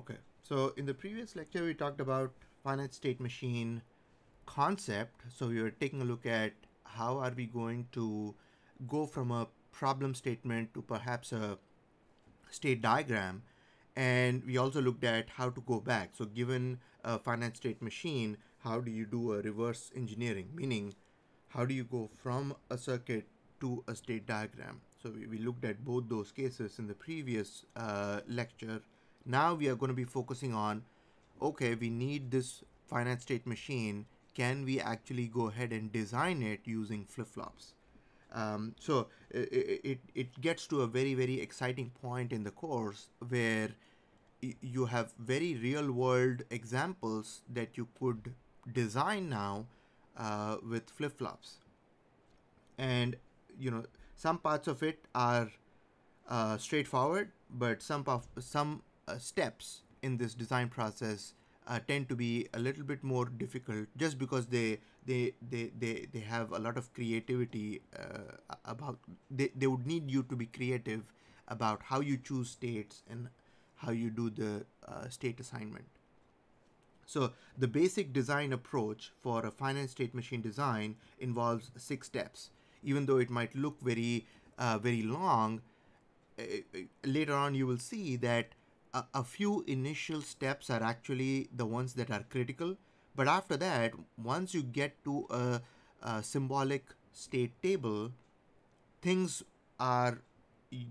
Okay, so in the previous lecture, we talked about finite state machine concept. So we were taking a look at how are we going to go from a problem statement to perhaps a state diagram. And we also looked at how to go back. So given a finite state machine, how do you do a reverse engineering? Meaning, how do you go from a circuit to a state diagram? So we, we looked at both those cases in the previous uh, lecture now we are going to be focusing on, okay, we need this finite state machine. Can we actually go ahead and design it using flip-flops? Um, so it, it, it gets to a very, very exciting point in the course where you have very real world examples that you could design now uh, with flip-flops. And, you know, some parts of it are uh, straightforward, but some some steps in this design process uh, tend to be a little bit more difficult just because they they they they, they have a lot of creativity uh, about they, they would need you to be creative about how you choose states and how you do the uh, state assignment. So the basic design approach for a finite state machine design involves six steps. Even though it might look very uh, very long uh, later on you will see that a, few initial steps are actually the ones that are critical. But after that, once you get to a, a symbolic state table, things are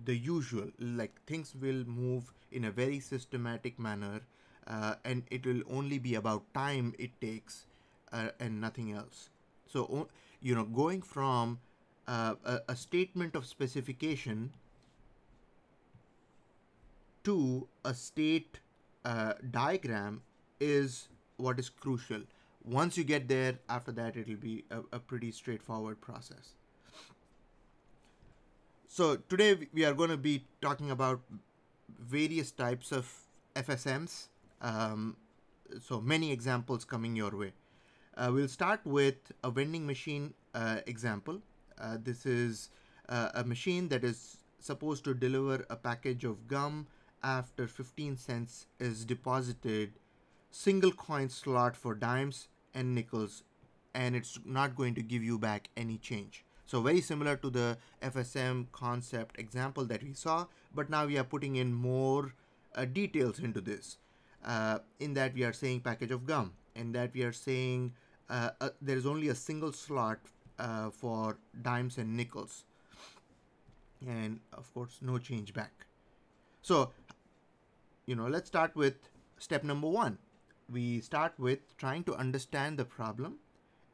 the usual like things will move in a very systematic manner uh, and it will only be about time it takes uh, and nothing else so you know going from uh, a, a, statement of specification to a state uh, diagram is what is crucial. Once you get there, after that, it'll be a, a pretty straightforward process. So today we are going to be talking about various types of FSMs. Um, so many examples coming your way. Uh, we'll start with a vending machine uh, example. Uh, this is uh, a machine that is supposed to deliver a package of gum after 15 cents is deposited single coin slot for dimes and nickels and it's not going to give you back any change. So very similar to the FSM concept example that we saw, but now we are putting in more uh, details into this. Uh, in that we are saying package of gum, and that we are saying uh, there is only a single slot uh, for dimes and nickels, and of course no change back. So you know, let's start with step number one. We start with trying to understand the problem,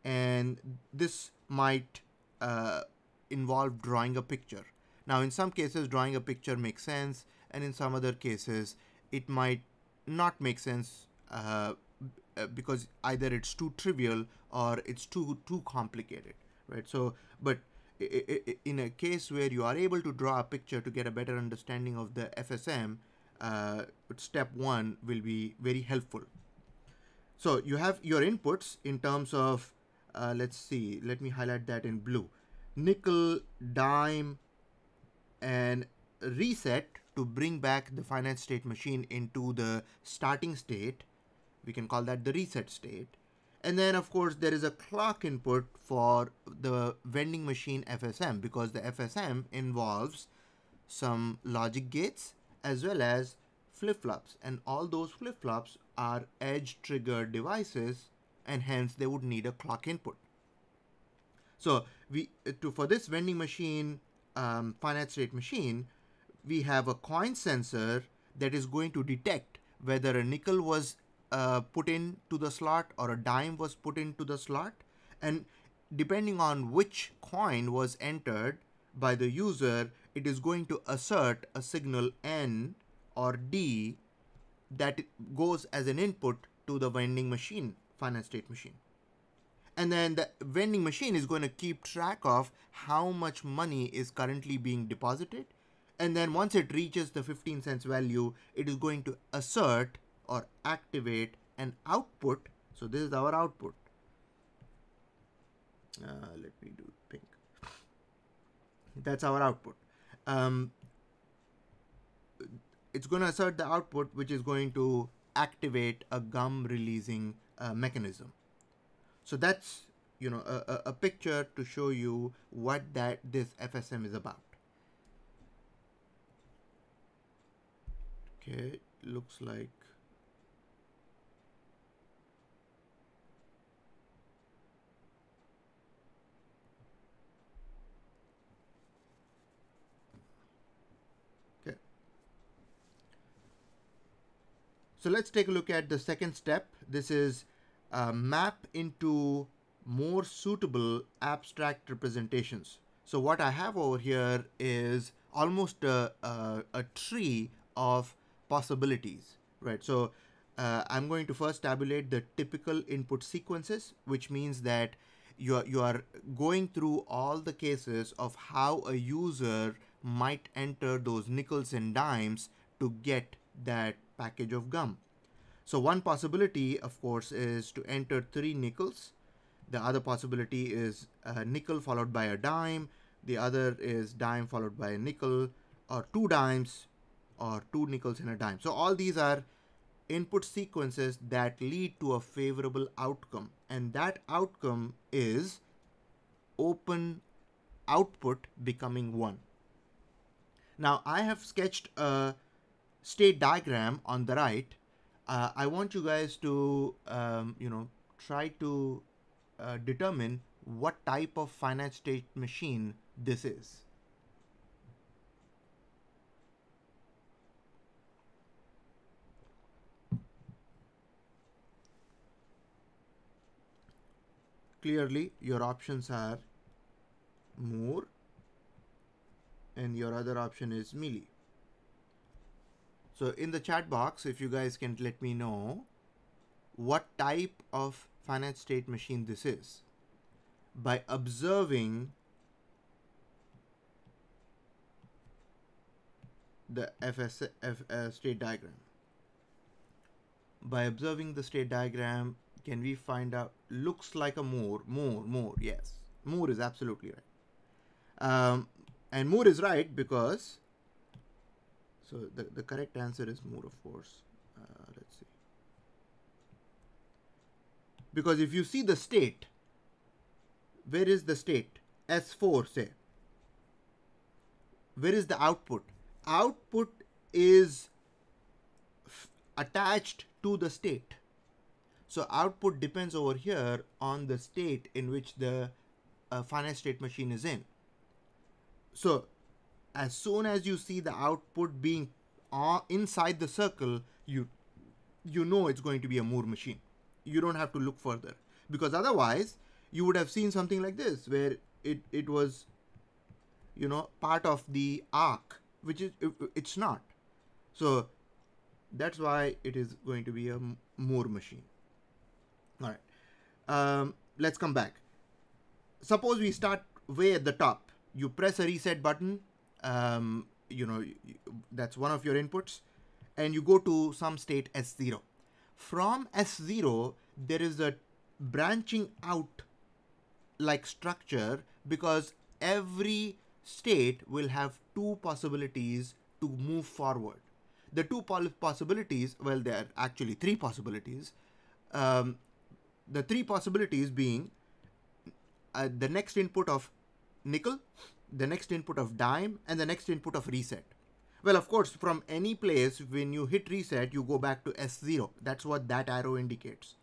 and this might uh, involve drawing a picture. Now, in some cases, drawing a picture makes sense, and in some other cases, it might not make sense uh, uh because either it's too trivial or it's too too complicated, right? So, but in a case where you are able to draw a picture to get a better understanding of the FSM, uh, step one will be very helpful. So you have your inputs in terms of, uh, let's see, let me highlight that in blue. Nickel, dime, and reset to bring back the finite state machine into the starting state. We can call that the reset state. And then of course there is a clock input for the vending machine FSM because the FSM involves some logic gates as well as flip-flops and all those flip-flops are edge triggered devices and hence they would need a clock input. So we to for this vending machine um, finite state machine we have a coin sensor that is going to detect whether a nickel was uh, put into the slot or a dime was put into the slot and depending on which coin was entered by the user it is going to assert a signal N or D that goes as an input to the vending machine, finite state machine. And then the vending machine is going to keep track of how much money is currently being deposited. And then once it reaches the 15 cents value, it is going to assert or activate an output. So this is our output. Uh, let me do pink. That's our output. Um, it's going to assert the output, which is going to activate a gum releasing uh, mechanism. So that's you know a, a, a picture to show you what that this FSM is about. Okay, looks like So let's take a look at the second step. This is uh, map into more suitable abstract representations. So what I have over here is almost a, a, a tree of possibilities, right? So uh, I'm going to first tabulate the typical input sequences, which means that you are, you are going through all the cases of how a user might enter those nickels and dimes to get that package of gum. So one possibility, of course, is to enter three nickels. The other possibility is a nickel followed by a dime. The other is dime followed by a nickel or two dimes or two nickels and a dime. So all these are input sequences that lead to a favorable outcome. And that outcome is open output becoming one. Now I have sketched a state diagram on the right. Uh, I want you guys to, um, you know, try to uh, determine what type of finite state machine this is. Clearly, your options are Moore and your other option is Mealy. So in the chat box, if you guys can let me know what type of finite state machine this is by observing the FS, uh, state diagram. By observing the state diagram, can we find out, looks like a Moore, Moore, Moore, yes. Moore is absolutely right. Um, and Moore is right because so the, the correct answer is Moore, of course. Uh, let's see. Because if you see the state, where is the state? S4, say. Where is the output? Output is attached to the state. So output depends over here on the state in which the uh, finite state machine is in. So as soon as you see the output being uh, inside the circle, you you know it's going to be a Moore machine. You don't have to look further. Because otherwise you would have seen something like this where it it was you know part of the arc which is it's not. So that's why it is going to be a Moore machine. All right um, let's come back. Suppose we start way at the top. You press a reset button um, you know that's one of your inputs and you go to some state s0 from s0 there is a branching out like structure because every state will have two possibilities to move forward. The two possibilities well there are actually three possibilities. Um, the three possibilities being uh, the next input of nickel the next input of dime, and the next input of reset. Well, of course, from any place, when you hit reset, you go back to S0. That's what that arrow indicates.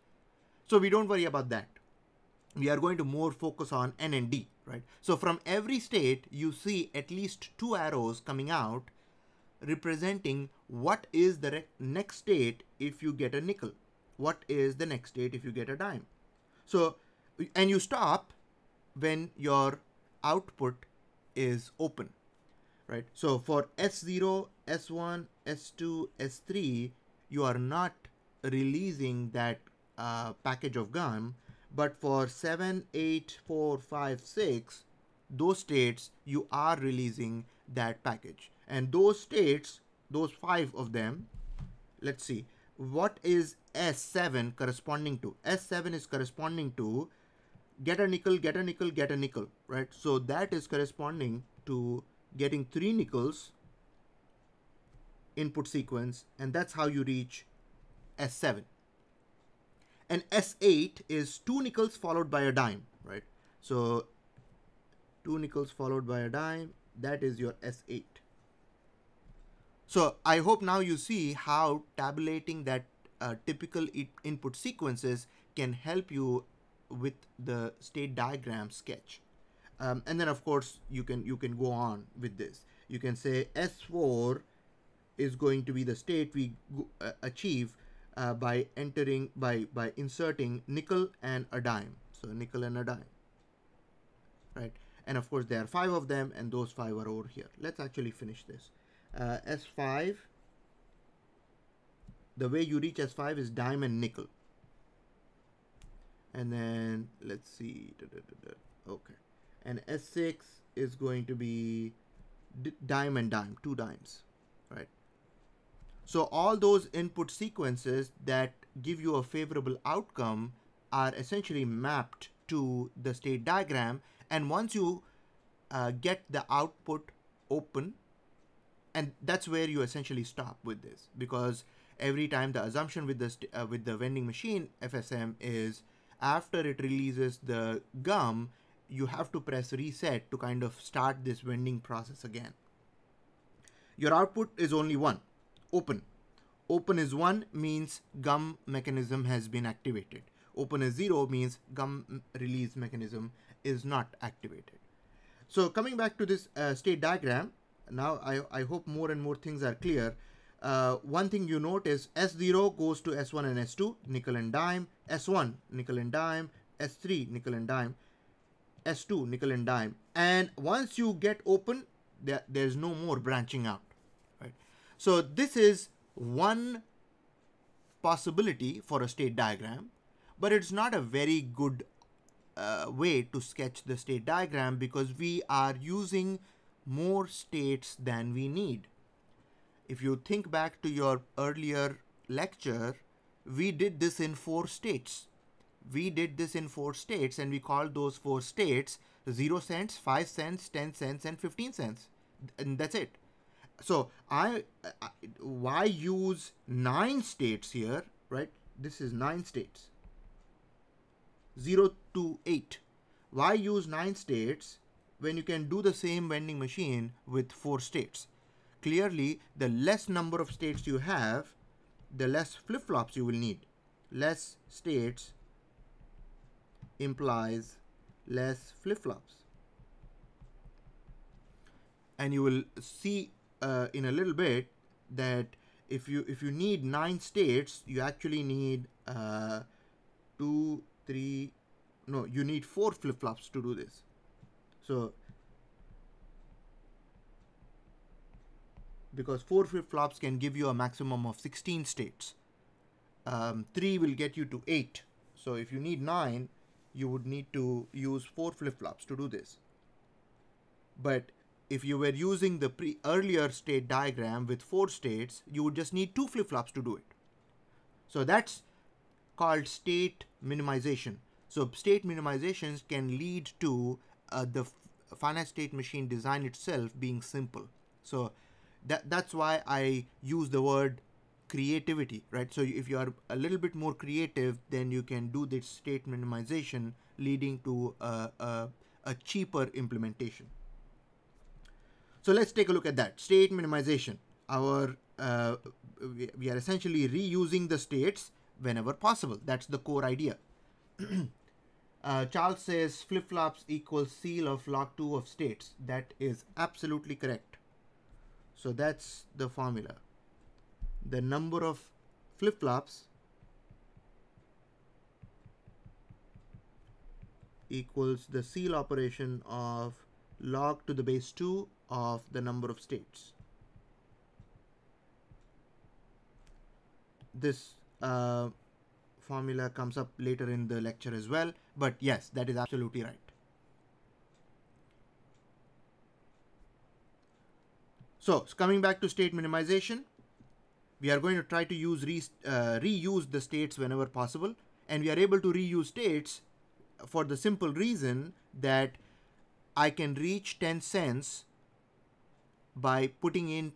So we don't worry about that. We are going to more focus on N and D, right? So from every state, you see at least two arrows coming out representing what is the next state if you get a nickel. What is the next state if you get a dime? So, and you stop when your output is open, right? So for S0, S1, S2, S3, you are not releasing that uh, package of gum, but for 7, 8, 4, 5, 6, those states you are releasing that package. And those states, those five of them, let's see, what is S7 corresponding to? S7 is corresponding to get a nickel, get a nickel, get a nickel, right? So that is corresponding to getting three nickels input sequence, and that's how you reach S7. And S8 is two nickels followed by a dime, right? So two nickels followed by a dime, that is your S8. So I hope now you see how tabulating that uh, typical input sequences can help you with the state diagram sketch. Um, and then of course you can you can go on with this. You can say S4 is going to be the state we uh, achieve uh, by entering by by inserting nickel and a dime. So nickel and a dime, right? And of course there are five of them, and those five are over here. Let's actually finish this. Uh, S5. The way you reach S5 is dime and nickel. And then let's see. Da, da, da, okay. And S6 is going to be dime and dime, two dimes, right? So all those input sequences that give you a favorable outcome are essentially mapped to the state diagram. And once you uh, get the output open, and that's where you essentially stop with this because every time the assumption with the uh, with the vending machine FSM is after it releases the gum, you have to press reset to kind of start this vending process again. Your output is only one open. Open is 1 means gum mechanism has been activated. Open is 0 means gum release mechanism is not activated. So coming back to this uh, state diagram, now I, I hope more and more things are clear. Uh, one thing you note is S0 goes to S1 and S2, nickel and dime, S1, nickel and dime, S3, nickel and dime, S2, nickel and dime. And once you get open, there, there's no more branching out. Right? So this is one possibility for a state diagram, but it's not a very good uh, way to sketch the state diagram because we are using more states than we need. If you think back to your earlier lecture, we did this in four states. We did this in four states and we called those four states 0 cents, 5 cents, 10 cents, and 15 cents. And that's it so I, I why use nine states here, right? This is nine states. 0 to 8. Why use 9 states when you can do the same vending machine with 4 states? Clearly, the less number of states you have, the less flip-flops you will need. Less states implies less flip-flops. And you will see uh, in a little bit that if you if you need nine states, you actually need uh, two, three, no, you need four flip flops to do this. So because four flip flops can give you a maximum of 16 states. Um, three will get you to eight. So if you need nine, you would need to use four flip flops to do this. But if you were using the pre earlier state diagram with four states, you would just need two flip-flops to do it. So that's called state minimization. So state minimizations can lead to uh, the finite state machine design itself being simple. So that that's why I use the word creativity, right? So if you are a little bit more creative, then you can do this state minimization, leading to a, a, a cheaper implementation. So let's take a look at that. State minimization. Our uh, we, are essentially reusing the states whenever possible. That's the core idea. uh, Charles says flip-flops equals ceil of log 2 of states. That is absolutely correct. So that's the formula. The number of flip-flops equals the ceil operation of log to the base 2 of the number of states. This uh, formula comes up later in the lecture as well, but yes, that is absolutely right. So, coming back to state minimization, we are going to try to use re, uh, reuse the states whenever possible, and we are able to reuse states for the simple reason that I can reach 10 cents by putting in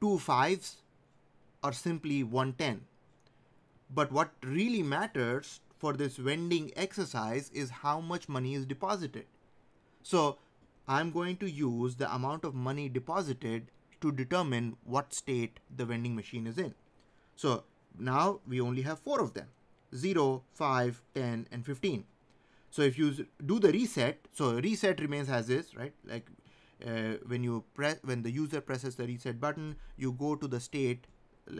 two fives or simply 110. But what really matters for this vending exercise is how much money is deposited. So I'm going to use the amount of money deposited to determine what state the vending machine is in. So now we only have four of them 0, 5, 10, and 15. So if you do the reset, so reset remains as is, right? Like uh, when you press, when the user presses the reset button, you go to the state,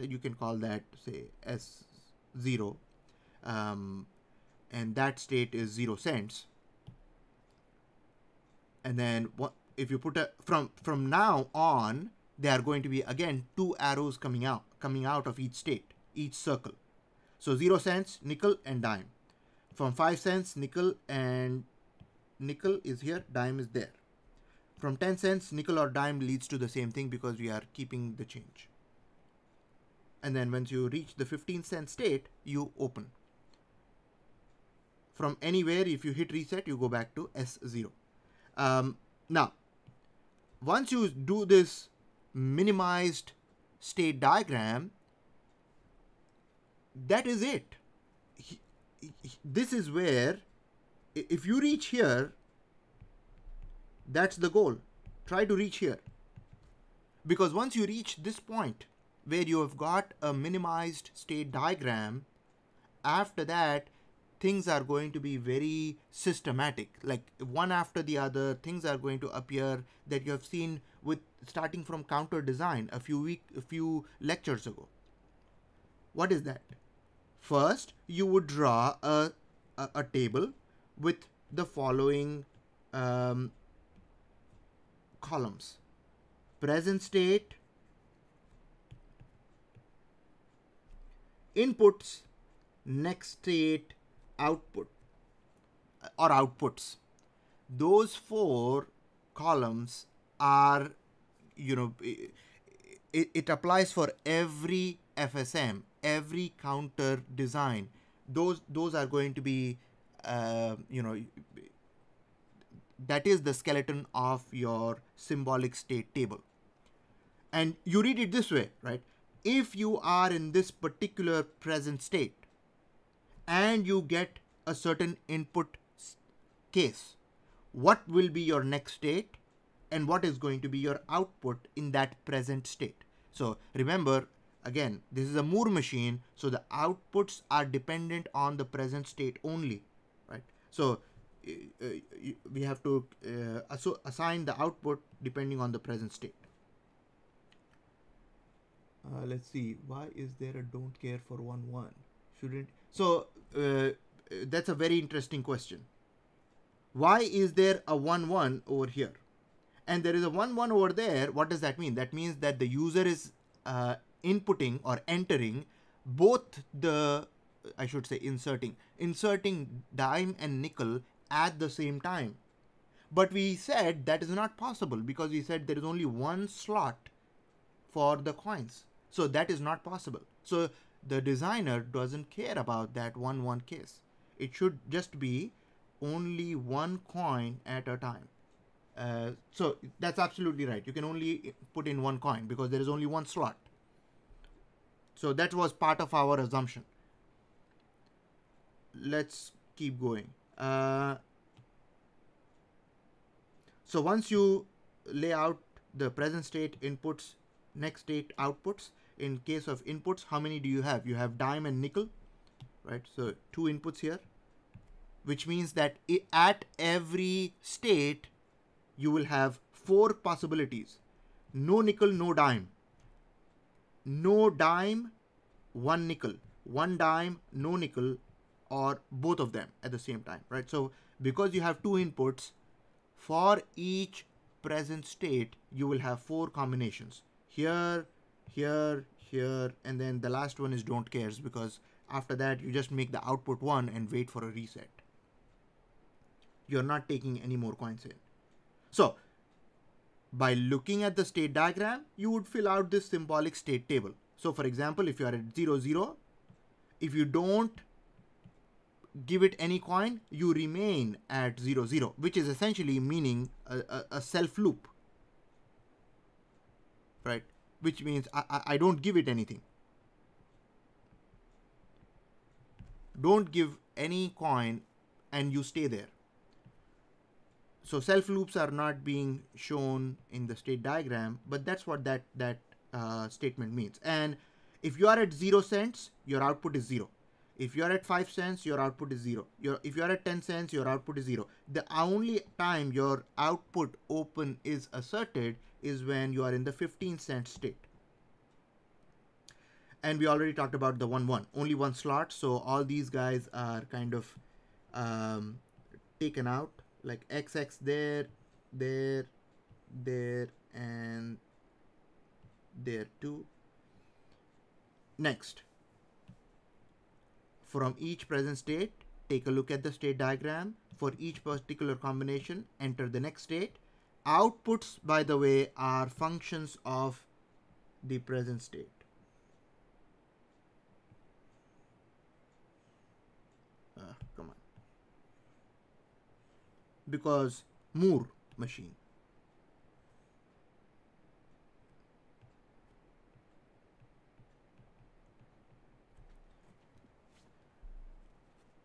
you can call that say S0, um, and that state is zero cents. And then what if you put a from from now on, there are going to be again two arrows coming out coming out of each state, each circle. So zero cents, nickel, and dime. From five cents, nickel and nickel is here, dime is there. From 10 cents, nickel or dime leads to the same thing because we are keeping the change. And then once you reach the 15 cent state, you open. From anywhere, if you hit reset, you go back to S0. Um, now, once you do this minimized state diagram, that is it. This is where, if you reach here, that's the goal. Try to reach here. Because once you reach this point where you have got a minimized state diagram, after that, things are going to be very systematic. Like one after the other, things are going to appear that you have seen with starting from counter design a few week, a few lectures ago. What is that? First, you would draw a, a, a table with the following um, columns present state inputs next state output or outputs those four columns are you know it, it applies for every fsm every counter design those those are going to be uh, you know that is the skeleton of your symbolic state table. And you read it this way, right? If you are in this particular present state and you get a certain input case, what will be your next state and what is going to be your output in that present state? So remember, again, this is a Moore machine, so the outputs are dependent on the present state only, right? So uh, we have to uh, assign the output depending on the present state. Uh, let's see why is there a don't care for 1 1 shouldn't so uh, that's a very interesting question why is there a 1 1 over here and there is a 1 1 over there what does that mean that means that the user is uh, inputting or entering both the i should say inserting inserting dime and nickel at the same time. But we said that is not possible because we said there is only one slot for the coins. So that is not possible. So the designer doesn't care about that one one case. It should just be only one coin at a time. Uh, so that's absolutely right. You can only put in one coin because there is only one slot. So that was part of our assumption. Let's keep going. Uh, so once you lay out the present state inputs, next state outputs, in case of inputs, how many do you have? You have dime and nickel, right? So two inputs here, which means that at every state, you will have four possibilities. No nickel, no dime. No dime, one nickel. One dime, no nickel, or both of them at the same time, right? So because you have two inputs, for each present state, you will have four combinations. Here, here, here, and then the last one is don't cares because after that you just make the output one and wait for a reset. You're not taking any more coins in. So by looking at the state diagram, you would fill out this symbolic state table. So for example, if you are at 0, 0, if you don't give it any coin, you remain at 0, 0, which is essentially meaning a, a, a self loop, right? which means I, I don't give it anything. Don't give any coin and you stay there. So self loops are not being shown in the state diagram, but that's what that, that uh, statement means. And if you are at zero cents, your output is zero. If you are at 5 cents, your output is 0. Your, if you are at 10 cents, your output is 0. The only time your output open is asserted is when you are in the 15 cent state. And we already talked about the one one only one slot. So all these guys are kind of um, taken out like xx there there there and there too. Next. From each present state take a look at the state diagram. For each particular combination enter the next state outputs by the way are functions of the present state. Uh, come on. Because Moore machine.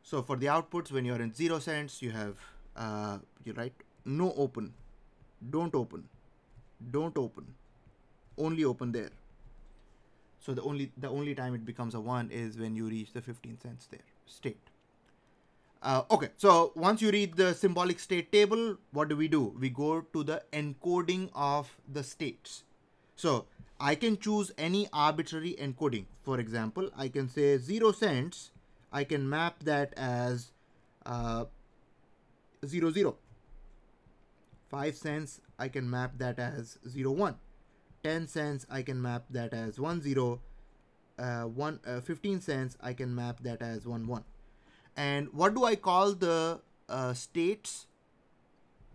So for the outputs when you're in zero cents you have uh, you write no open don't open don't open only open there so the only the only time it becomes a one is when you reach the 15 cents there state uh, okay, so once you read the symbolic state table, what do we do? We go to the encoding of the states. So I can choose any arbitrary encoding. For example, I can say 0 cents, I can map that as uh, 0, 0. 5 cents, I can map that as 0, 1. 10 cents, I can map that as 1, 0. Uh, one, uh, 15 cents, I can map that as 1, 1 and what do I call the uh, states?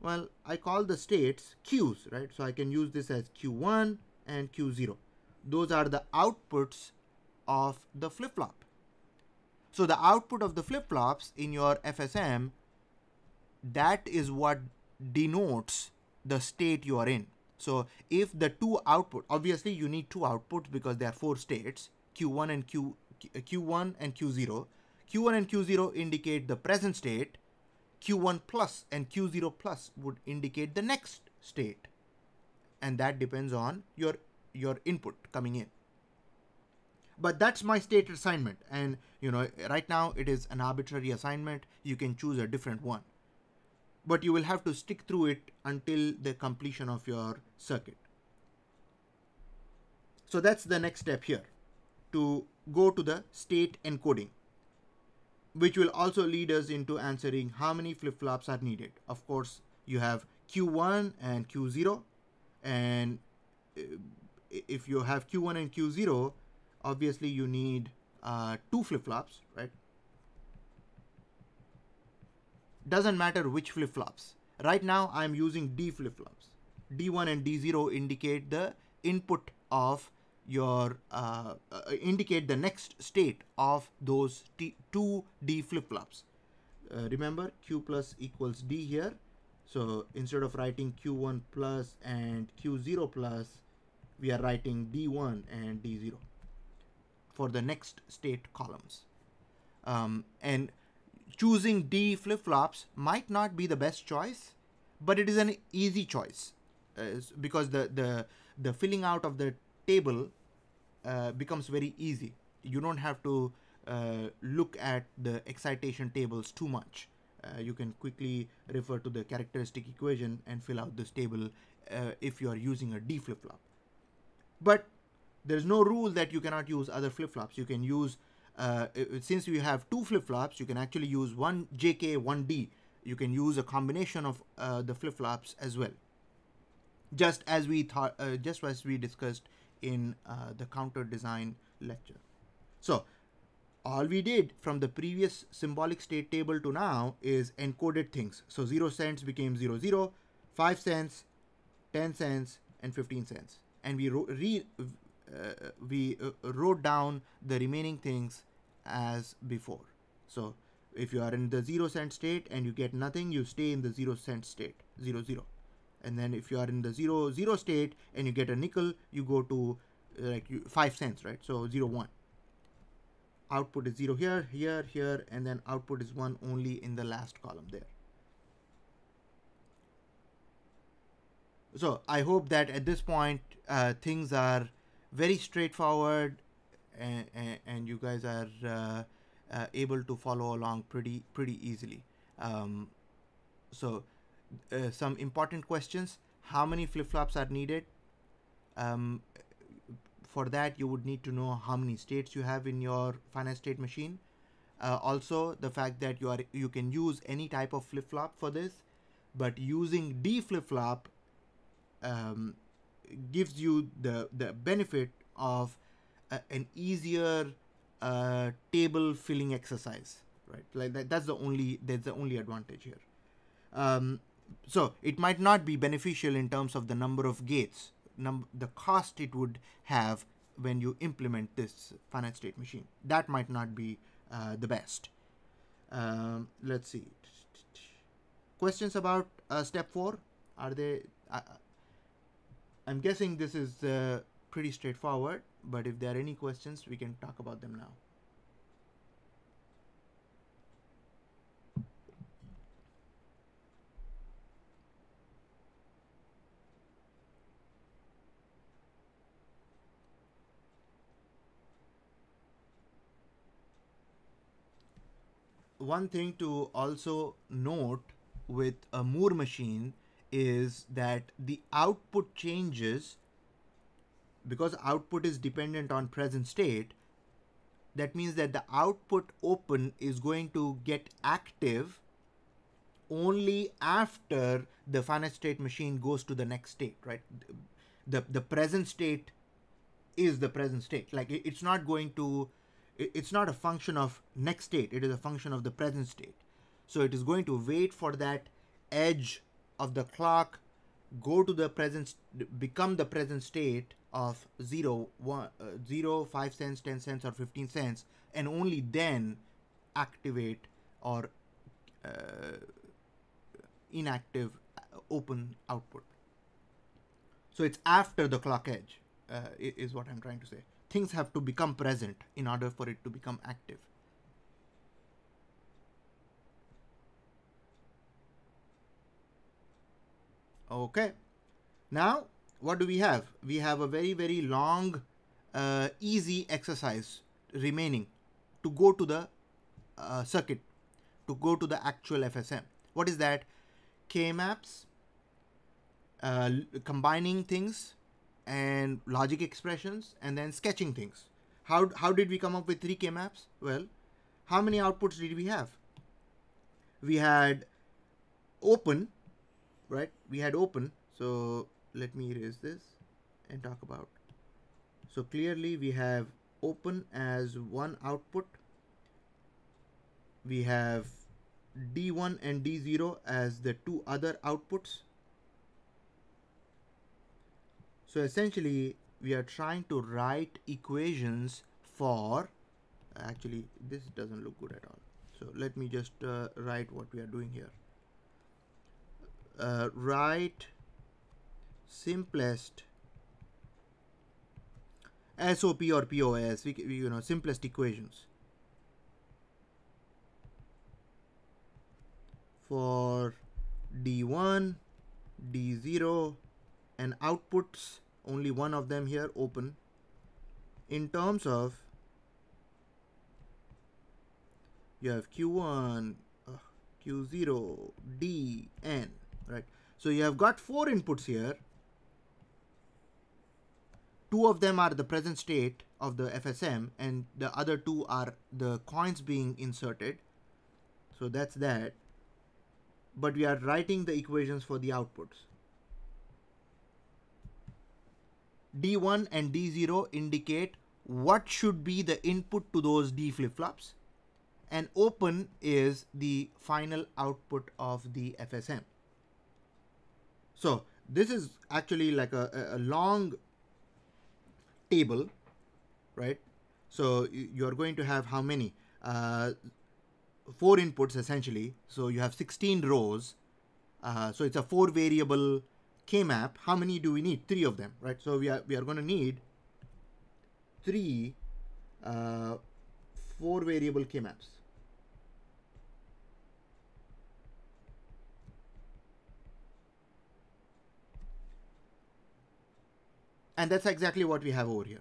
Well, I call the states queues, right? So I can use this as Q1 and Q0. Those are the outputs of the flip-flop. So the output of the flip-flops in your FSM, that is what denotes the state you are in. So if the two output, obviously you need two outputs because there are four states, Q1 and Q, Q1 and Q0. Q1 and Q0 indicate the present state. Q1 plus and Q0 plus would indicate the next state. And that depends on your, your input coming in. But that's my state assignment. And you know, right now it is an arbitrary assignment. You can choose a different one. But you will have to stick through it until the completion of your circuit. So that's the next step here to go to the state encoding which will also lead us into answering how many flip-flops are needed. Of course, you have Q1 and Q0 and uh, if you have Q1 and Q0, obviously you need uh, two flip-flops, right? Doesn't matter which flip-flops. Right now, I'm using D flip-flops. D1 and D0 indicate the input of your uh, uh, indicate the next state of those t- two D flip-flops. Uh, remember Q plus equals D here. So instead of writing Q1 plus and Q0 plus, we are writing D1 and D0 for the next state columns. Um, and choosing D flip-flops might not be the best choice, but it is an easy choice uh, because the, the, the filling out of the table uh, becomes very easy. You don't have to uh, look at the excitation tables too much. Uh, you can quickly refer to the characteristic equation and fill out this table uh, if you are using a D flip-flop. But there's no rule that you cannot use other flip-flops. You can use, uh, since you have two flip-flops, you can actually use one JK, one D. You can use a combination of the flip-flops as well. Just as we thought, just as we discussed in uh, the counter design lecture. So all we did from the previous symbolic state table to now is encoded things. So 0 cents became 0, 0, 5 cents, 10 cents, and 15 cents. And we, re, uh, we uh, wrote down the remaining things as before. So if you are in the 0 cent state and you get nothing, you stay in the 0 cent state, 0, 0 and then if you are in the zero zero state and you get a nickel you go to uh, like five cents right so zero one output is 0 here, here, here, and then output is 1 only in the last column there. So I hope that at this point uh, things are very straightforward and, and, you guys are uh, uh, able to follow along pretty pretty easily. Um, so uh, some important questions: How many flip flops are needed? Um, for that, you would need to know how many states you have in your finite state machine. Uh, also, the fact that you are you can use any type of flip flop for this, but using D flip flop um, gives you the the benefit of a, an easier uh, table filling exercise, right? Like that, that's the only that's the only advantage here. Um, so it might not be beneficial in terms of the number of gates, num- the cost it would have when you implement this finite state machine. That might not be uh, the best. Um, let's see. Questions about uh, step four? Are they? Uh, I'm guessing this is uh, pretty straightforward, but if there are any questions, we can talk about them now. One thing to also note with a Moore machine is that the output changes because output is dependent on present state that means that the output open is going to get active only after the finite state machine goes to the next state right? The the present state is the present state. Like it's not going to it's not a function of next state. It is a function of the present state. So it is going to wait for that edge of the clock go to the present become the present state of 0 1 uh, 0 5 cents 10 cents or 15 cents and only then activate or uh, inactive uh, open output. So it's after the clock edge uh, is what i'm trying to say. Things have to become present in order for it to become active. Okay. Now, what do we have? We have a very, very long, uh, easy exercise remaining to go to the uh, circuit, to go to the actual FSM. What is that? K-maps, uh, combining things and logic expressions and then sketching things. How, how did we come up with three K-maps? Well, how many outputs did we have? We had open, right we had open so let me erase this and talk about. So clearly we have open as one output. We have d1 and d0 as the two other outputs. So essentially we are trying to write equations for actually this doesn't look good at all. So let me just uh, write what we are doing here. Uh, write simplest SOP or POS, we, you know, simplest equations for D1, D0 and outputs, only one of them here open in terms of you have Q1, uh, Q0, D, N right? So you have got four inputs here. Two of them are the present state of the FSM and the other two are the coins being inserted. So that's that. But we are writing the equations for the outputs. D1 and D0 indicate what should be the input to those D flip-flops and open is the final output of the FSM. So this is actually like a, a long table, right? So you're going to have how many? Uh, four inputs essentially. So you have 16 rows. Uh, so it's a four variable K map. How many do we need? Three of them, right? So we are we are going to need three uh, four variable K-maps. And that's exactly what we have over here.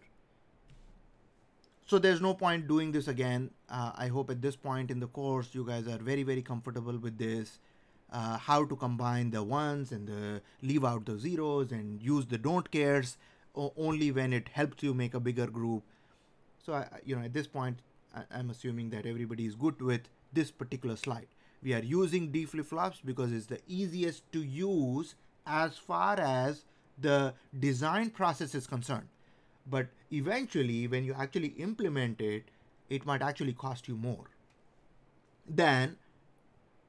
So there's no point doing this again. Uh, I hope at this point in the course, you guys are very, very comfortable with this. Uh, how to combine the ones and the leave out the zeros and use the don't cares only when it helps you make a bigger group. So, I, you know, at this point, I, I'm assuming that everybody is good with this particular slide. We are using D flip-flops because it's the easiest to use as far as the design process is concerned. But eventually, when you actually implement it, it might actually cost you more than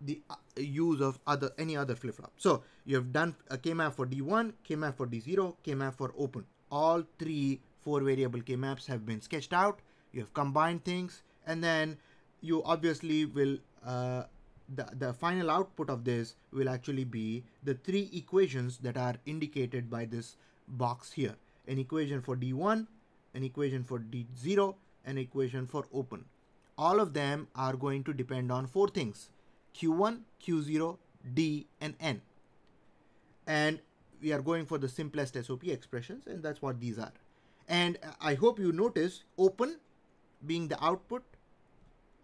the uh, use of other any other flip-flop. So you have done a K-map for D1, K-map for D0, K-map for open. All three four variable K-maps have been sketched out. You have combined things and then you obviously will uh, the, the final output of this will actually be the three equations that are indicated by this box here. An equation for D1, an equation for D0, an equation for open. All of them are going to depend on four things, Q1, Q0, D, and N. And we are going for the simplest SOP expressions, and that's what these are. And I hope you notice open being the output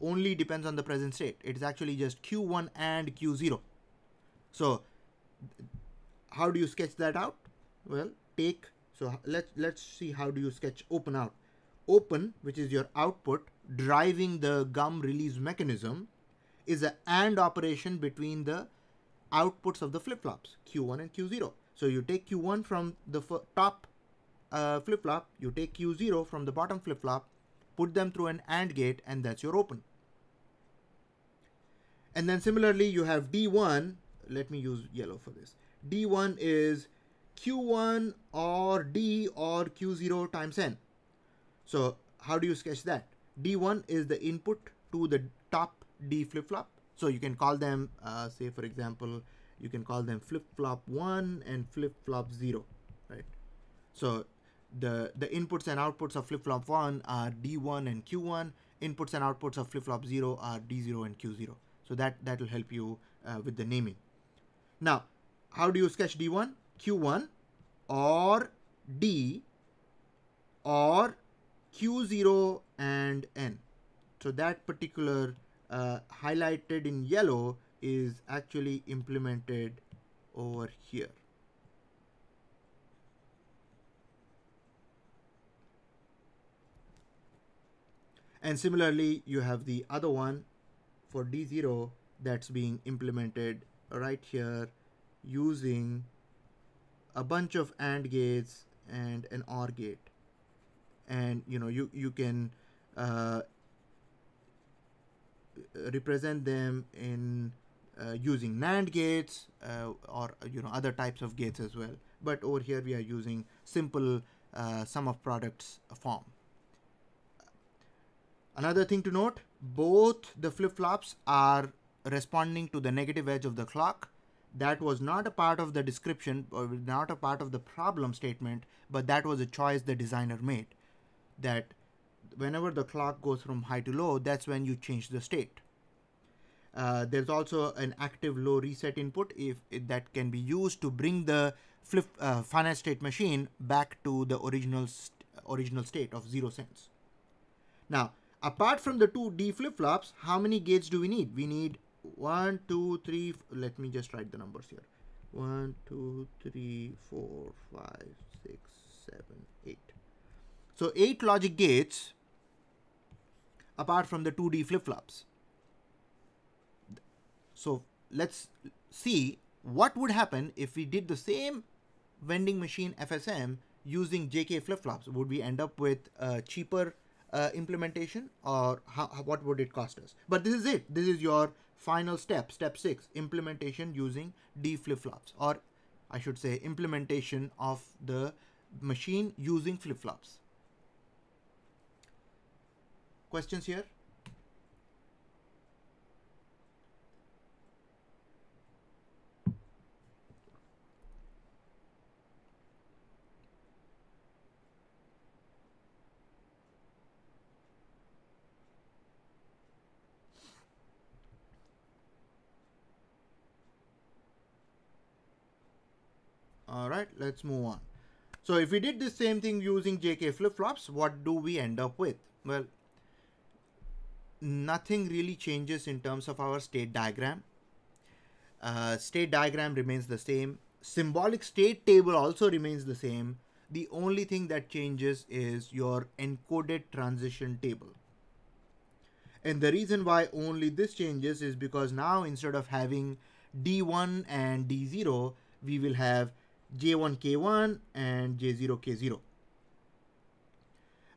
only depends on the present state. It's actually just Q1 and Q0. So how do you sketch that out? Well, take, so let's, let's see how do you sketch open out. Open, which is your output, driving the gum release mechanism, is an AND operation between the outputs of the flip-flops, Q1 and Q0. So you take Q1 from the top uh, flip-flop, you take Q0 from the bottom flip-flop, put them through an AND gate, and that's your open. And then similarly, you have D1. Let me use yellow for this. D1 is Q1 or D or Q0 times N. So how do you sketch that? D1 is the input to the top D flip-flop. So you can call them, uh, say for example, you can call them flip-flop 1 and flip-flop 0, right? So the, the inputs and outputs of flip-flop 1 are D1 and Q1. Inputs and outputs of flip-flop 0 are D0 and Q0. So that, that will help you uh, with the naming. Now, how do you sketch D1? Q1 or D or Q0 and N. So that particular uh, highlighted in yellow is actually implemented over here. And similarly, you have the other one for D0 that's being implemented right here using a bunch of AND gates and an OR gate. And you know, you, you can uh, represent them in uh, using NAND gates uh, or you know other types of gates as well. But over here we are using simple uh, sum of products form. Another thing to note, both the flip-flops are responding to the negative edge of the clock. That was not a part of the description or not a part of the problem statement, but that was a choice the designer made. That whenever the clock goes from high to low, that's when you change the state. Uh, there's also an active low reset input if, if, that can be used to bring the flip uh, finite state machine back to the original st original state of zero cents. Now, apart from the two D flip-flops, how many gates do we need? We need one, two, three, let me just write the numbers here. One, two, three, four, five, six, seven, eight. So eight logic gates apart from the 2D flip-flops. So let's see what would happen if we did the same vending machine FSM using JK flip-flops. Would we end up with a cheaper uh, implementation or how, what would it cost us? But this is it. This is your final step, step six, implementation using D flip-flops or I should say implementation of the machine using flip-flops. Questions here? All right, let's move on. So if we did the same thing using JK flip-flops, what do we end up with? Well, nothing really changes in terms of our state diagram. Uh, state diagram remains the same. Symbolic state table also remains the same. The only thing that changes is your encoded transition table. And the reason why only this changes is because now instead of having D1 and D0, we will have J1K1 and J0K0.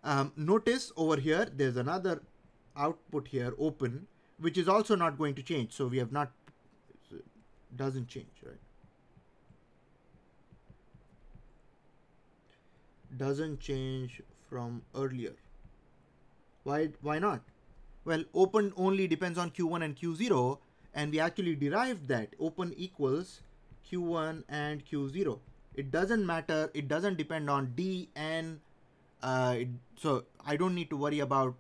Um, notice over here, there's another output here open, which is also not going to change. So we have not, doesn't change, right? Doesn't change from earlier. Why, why not? Well, open only depends on Q1 and Q0, and we actually derived that open equals Q1 and Q0. It doesn't matter, it doesn't depend on D and uh, it, so I don't need to worry about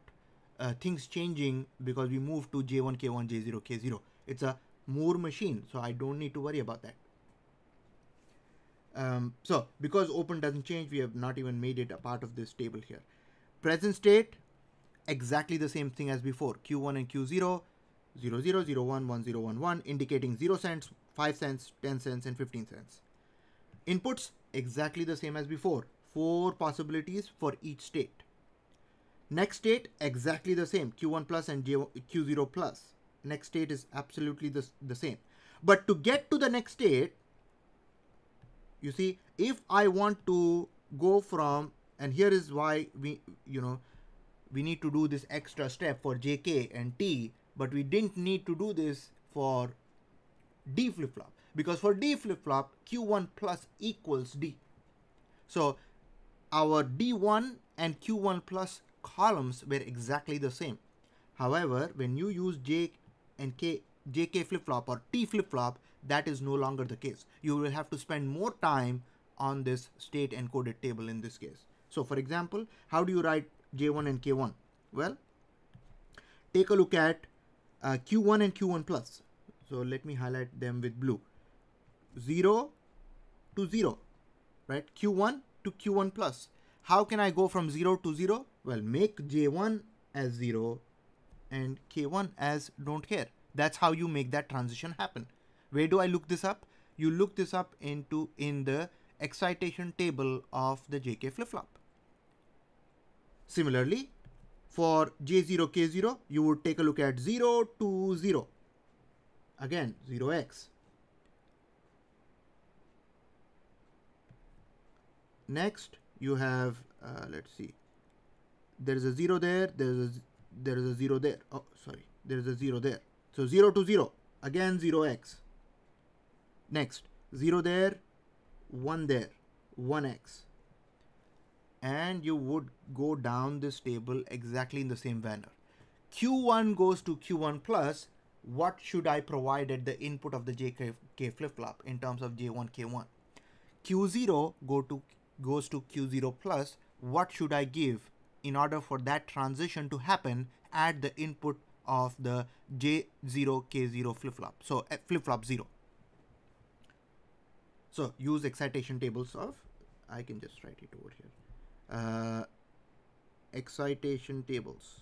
uh, things changing because we move to J1, K1, J0, K0. It's a Moore machine, so I don't need to worry about that. Um, so because open doesn't change, we have not even made it a part of this table here. Present state, exactly the same thing as before. Q1 and Q0, 0, 0, 0, 1, 1, 0, 1, 1, indicating 0 cents, 5 cents, 10 cents, and 15 cents. Inputs, exactly the same as before. Four possibilities for each state. Next state, exactly the same. Q1 plus and Q0 plus. Next state is absolutely the, the same. But to get to the next state, you see, if I want to go from, and here is why we, you know, we need to do this extra step for JK and T, but we didn't need to do this for D flip-flop because for D flip-flop, Q1 plus equals D. So our D1 and Q1 plus columns were exactly the same. However, when you use J and K, JK flip-flop or T flip-flop, that is no longer the case. You will have to spend more time on this state encoded table in this case. So for example, how do you write J1 and K1? Well, take a look at uh, Q1 and Q1 plus. So let me highlight them with blue. 0 to 0, right? Q1 to Q1 plus. How can I go from 0 to 0? Well, make J1 as 0 and K1 as don't care. That's how you make that transition happen. Where do I look this up? You look this up into in the excitation table of the JK flip-flop. Similarly, for J0, K0, you would take a look at 0 to 0. Again, 0x. Next, you have, uh, let's see, there is a 0 there, there is a, there is a 0 there. Oh, sorry, there is a 0 there. So 0 to 0, again 0x. Next, 0 there, 1 there, 1x. And you would go down this table exactly in the same manner. Q1 goes to Q1 plus. What should I provide at the input of the JK flip-flop in terms of J1, K1? Q0 go to goes to Q0 plus, what should I give in order for that transition to happen at the input of the J0, K0 flip-flop. So uh, flip-flop 0. So use excitation tables of, I can just write it over here. Uh, excitation tables.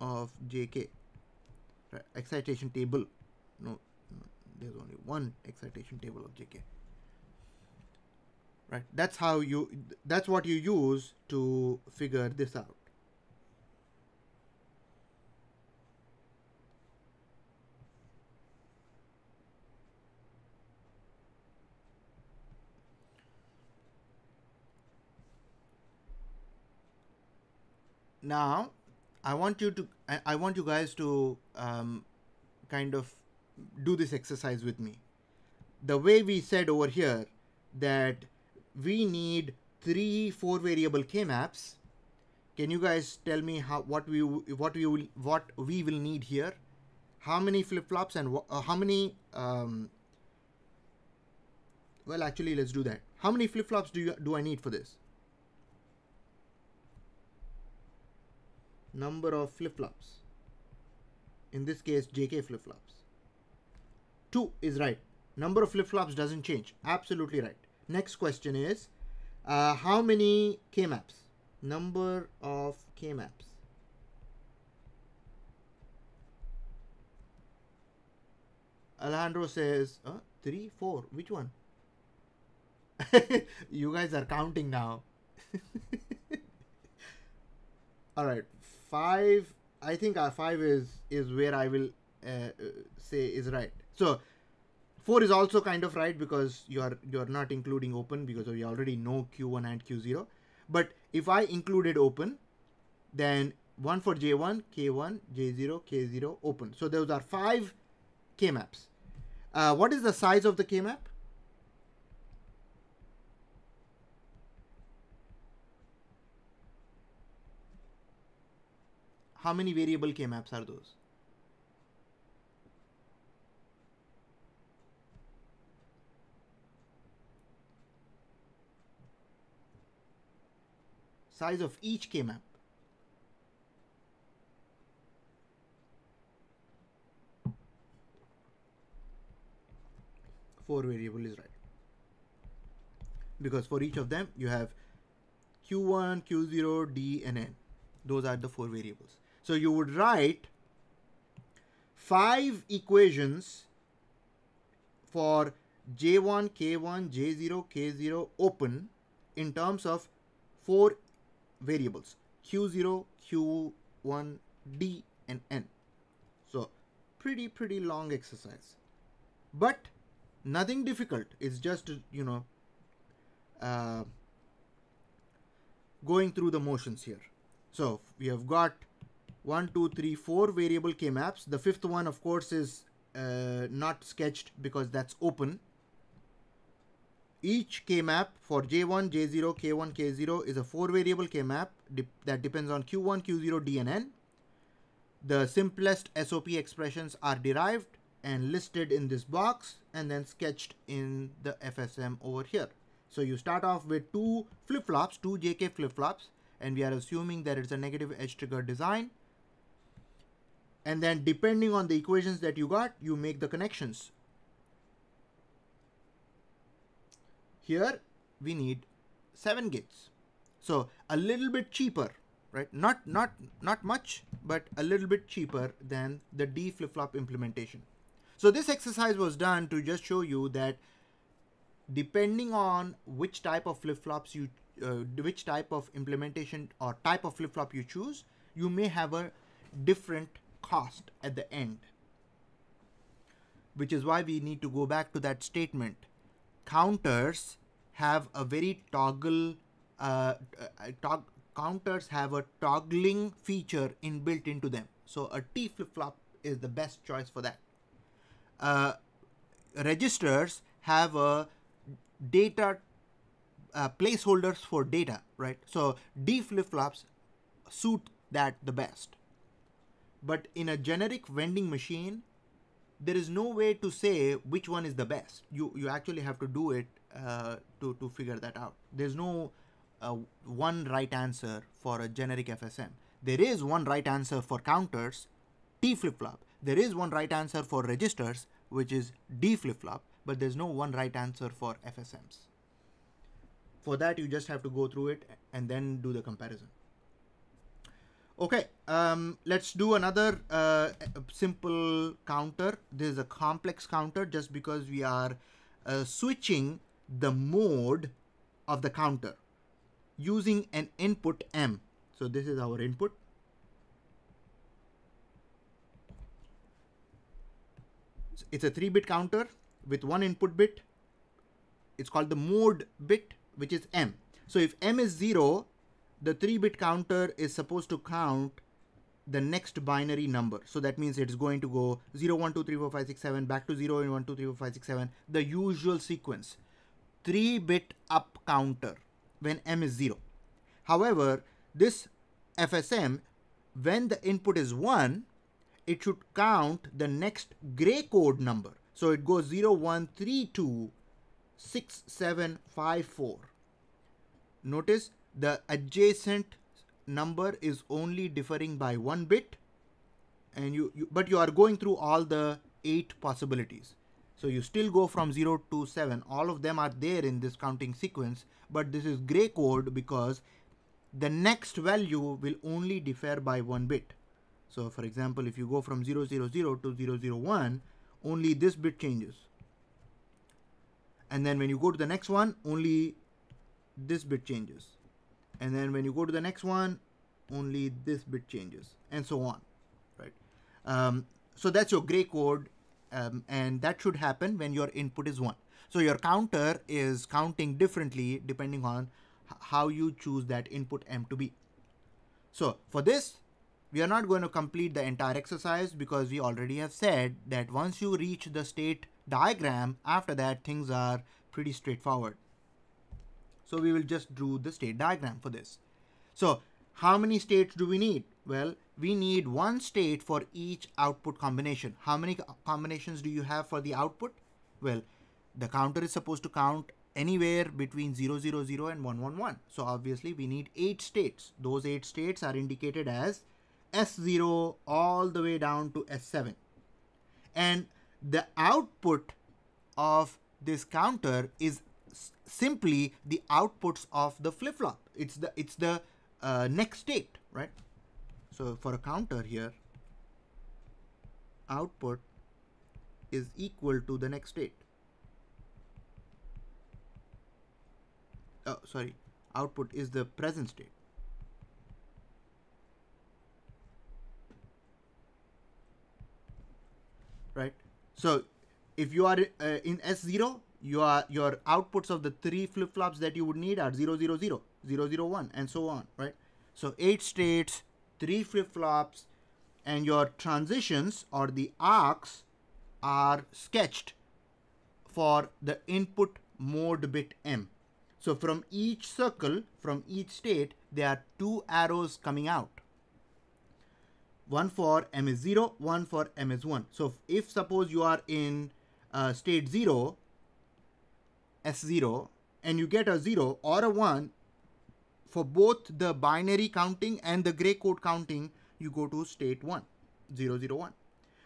of JK. Right. Excitation table. There's only one excitation table of JK. Right, that's how you, that's what you use to figure this out. Now, I want you to, I, I want you guys to um, kind of do this exercise with me. The way we said over here that we need three four variable k maps. Can you guys tell me how what we what we will what we will need here? How many flip flops and uh, how many? Um, well, actually, let's do that. How many flip flops do you do I need for this? Number of flip flops. In this case, JK flip flops. 2 is right. Number of flip-flops doesn't change. Absolutely right. Next question is, uh, how many K-maps? Number of K-maps. Alejandro says, uh, 3, 4. Which one? you guys are counting now. All right, 5 I think our five is is where I will uh, uh, say is right. So four is also kind of right because you're you're not including open because we already know q1 and q0. But if I included open, then one for j1, k1, j0, k0, open. So those are five k maps. Uh, what is the size of the k map? how many variable k-maps are those? Size of each k-map. Four variable is right. Because for each of them you have q1, q0, d and n. Those are the four variables. So you would write five equations for J1, K1, J0, K0 open in terms of four variables Q0, Q1, D and N. So pretty, pretty long exercise. But nothing difficult. It's just, you know, uh, going through the motions here. So we have got one, two, three, four variable k maps. The fifth one, of course, is uh, not sketched because that's open. Each k map for J1, J0, K1, K0 is a four variable k map that depends on Q1, Q0, D, and N. The simplest SOP expressions are derived and listed in this box and then sketched in the FSM over here. So you start off with two flip-flops, two JK flip-flops, and we are assuming that it's a negative edge trigger design and then depending on the equations that you got you make the connections here we need seven gates so a little bit cheaper right not not not much but a little bit cheaper than the d flip-flop implementation so this exercise was done to just show you that depending on which type of flip-flops you uh, which type of implementation or type of flip-flop you choose you may have a different cost at the end. Which is why we need to go back to that statement. Counters have a very toggle, uh, uh, tog counters have a toggling feature inbuilt into them. So a T flip-flop is the best choice for that. Uh, registers have a data uh, placeholders for data, right? So D flip-flops suit that the best. But in a generic vending machine, there is no way to say which one is the best. You you actually have to do it uh, to to figure that out. There's no uh, one right answer for a generic FSM. There is one right answer for counters, T flip flop. There is one right answer for registers, which is D flip flop, but there's no one right answer for FSMs. For that, you just have to go through it and then do the comparison. Okay, um, let's do another uh, simple counter. This is a complex counter just because we are uh, switching the mode of the counter using an input M. So this is our input. It's a 3-bit counter with one input bit. It's called the mode bit, which is M. So if M is 0, the 3-bit counter is supposed to count the next binary number. So that means it's going to go 0, 1, 2, 3, 4, 5, 6, 7, back to 0 and 1, 2, 3, 4, 5, 6, 7, the usual sequence. 3-bit up counter when M is 0. However, this FSM, when the input is 1, it should count the next gray code number. So it goes 0, 1, 3, 2, 6, 7, 5, 4. Notice the adjacent number is only differing by one bit and you, you but you are going through all the eight possibilities So you still go from 0 to 7. All of them are there in this counting sequence, but this is gray code because the next value will only differ by one bit. So for example, if you go from 000 to 001, only this bit changes. And then when you go to the next one, only this bit changes. And then when you go to the next one, only this bit changes and so on, right? Um, so that's your gray code um, and that should happen when your input is 1. So your counter is counting differently depending on how you choose that input m to be. So for this, we are not going to complete the entire exercise because we already have said that once you reach the state diagram, after that things are pretty straightforward. So we will just draw the state diagram for this. So how many states do we need? Well, we need one state for each output combination. How many combinations do you have for the output? Well, the counter is supposed to count anywhere between 000 and 111. So obviously we need 8 states. Those 8 states are indicated as S0 all the way down to S7. And the output of this counter is simply the outputs of the flip-flop. It's the it's the uh, next state, right? So for a counter here, output is equal to the next state. Oh, sorry, output is the present state. Right. So if you are uh, in S0, you are your outputs of the three flip-flops that you would need are 0, 0, 0, 0, 0, 1, and so on, right? So eight states, three flip-flops, and your transitions or the arcs are sketched for the input mode bit M. So from each circle, from each state, there are two arrows coming out. One for M is 0, one for M is 1. So if suppose you are in uh, state 0, S0, and you get a 0 or a 1, for both the binary counting and the gray code counting, you go to state 1, 0, 0, 1.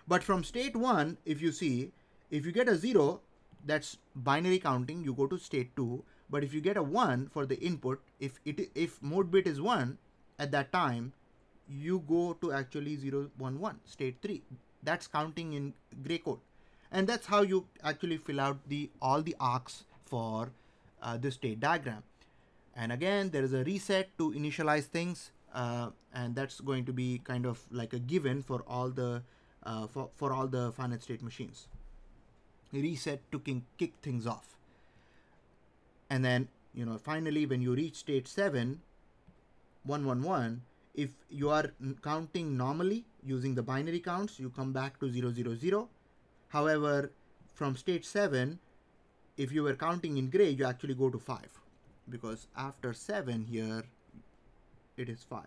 But from state 1, if you see, if you get a 0, that's binary counting, you go to state 2. But if you get a 1 for the input, if it if mode bit is 1 at that time, you go to actually 0, 1, 1, state 3. That's counting in gray code. And that's how you actually fill out the all the arcs for uh, this state diagram. And again, there is a reset to initialize things. Uh, and that's going to be kind of like a given for all the uh, for, for all the finite state machines. Reset to kick things off. And then, you know, finally, when you reach state 7, 111, if you are counting normally using the binary counts, you come back to 000. However, from state 7, if you were counting in gray, you actually go to 5 because after 7 here, it is 5.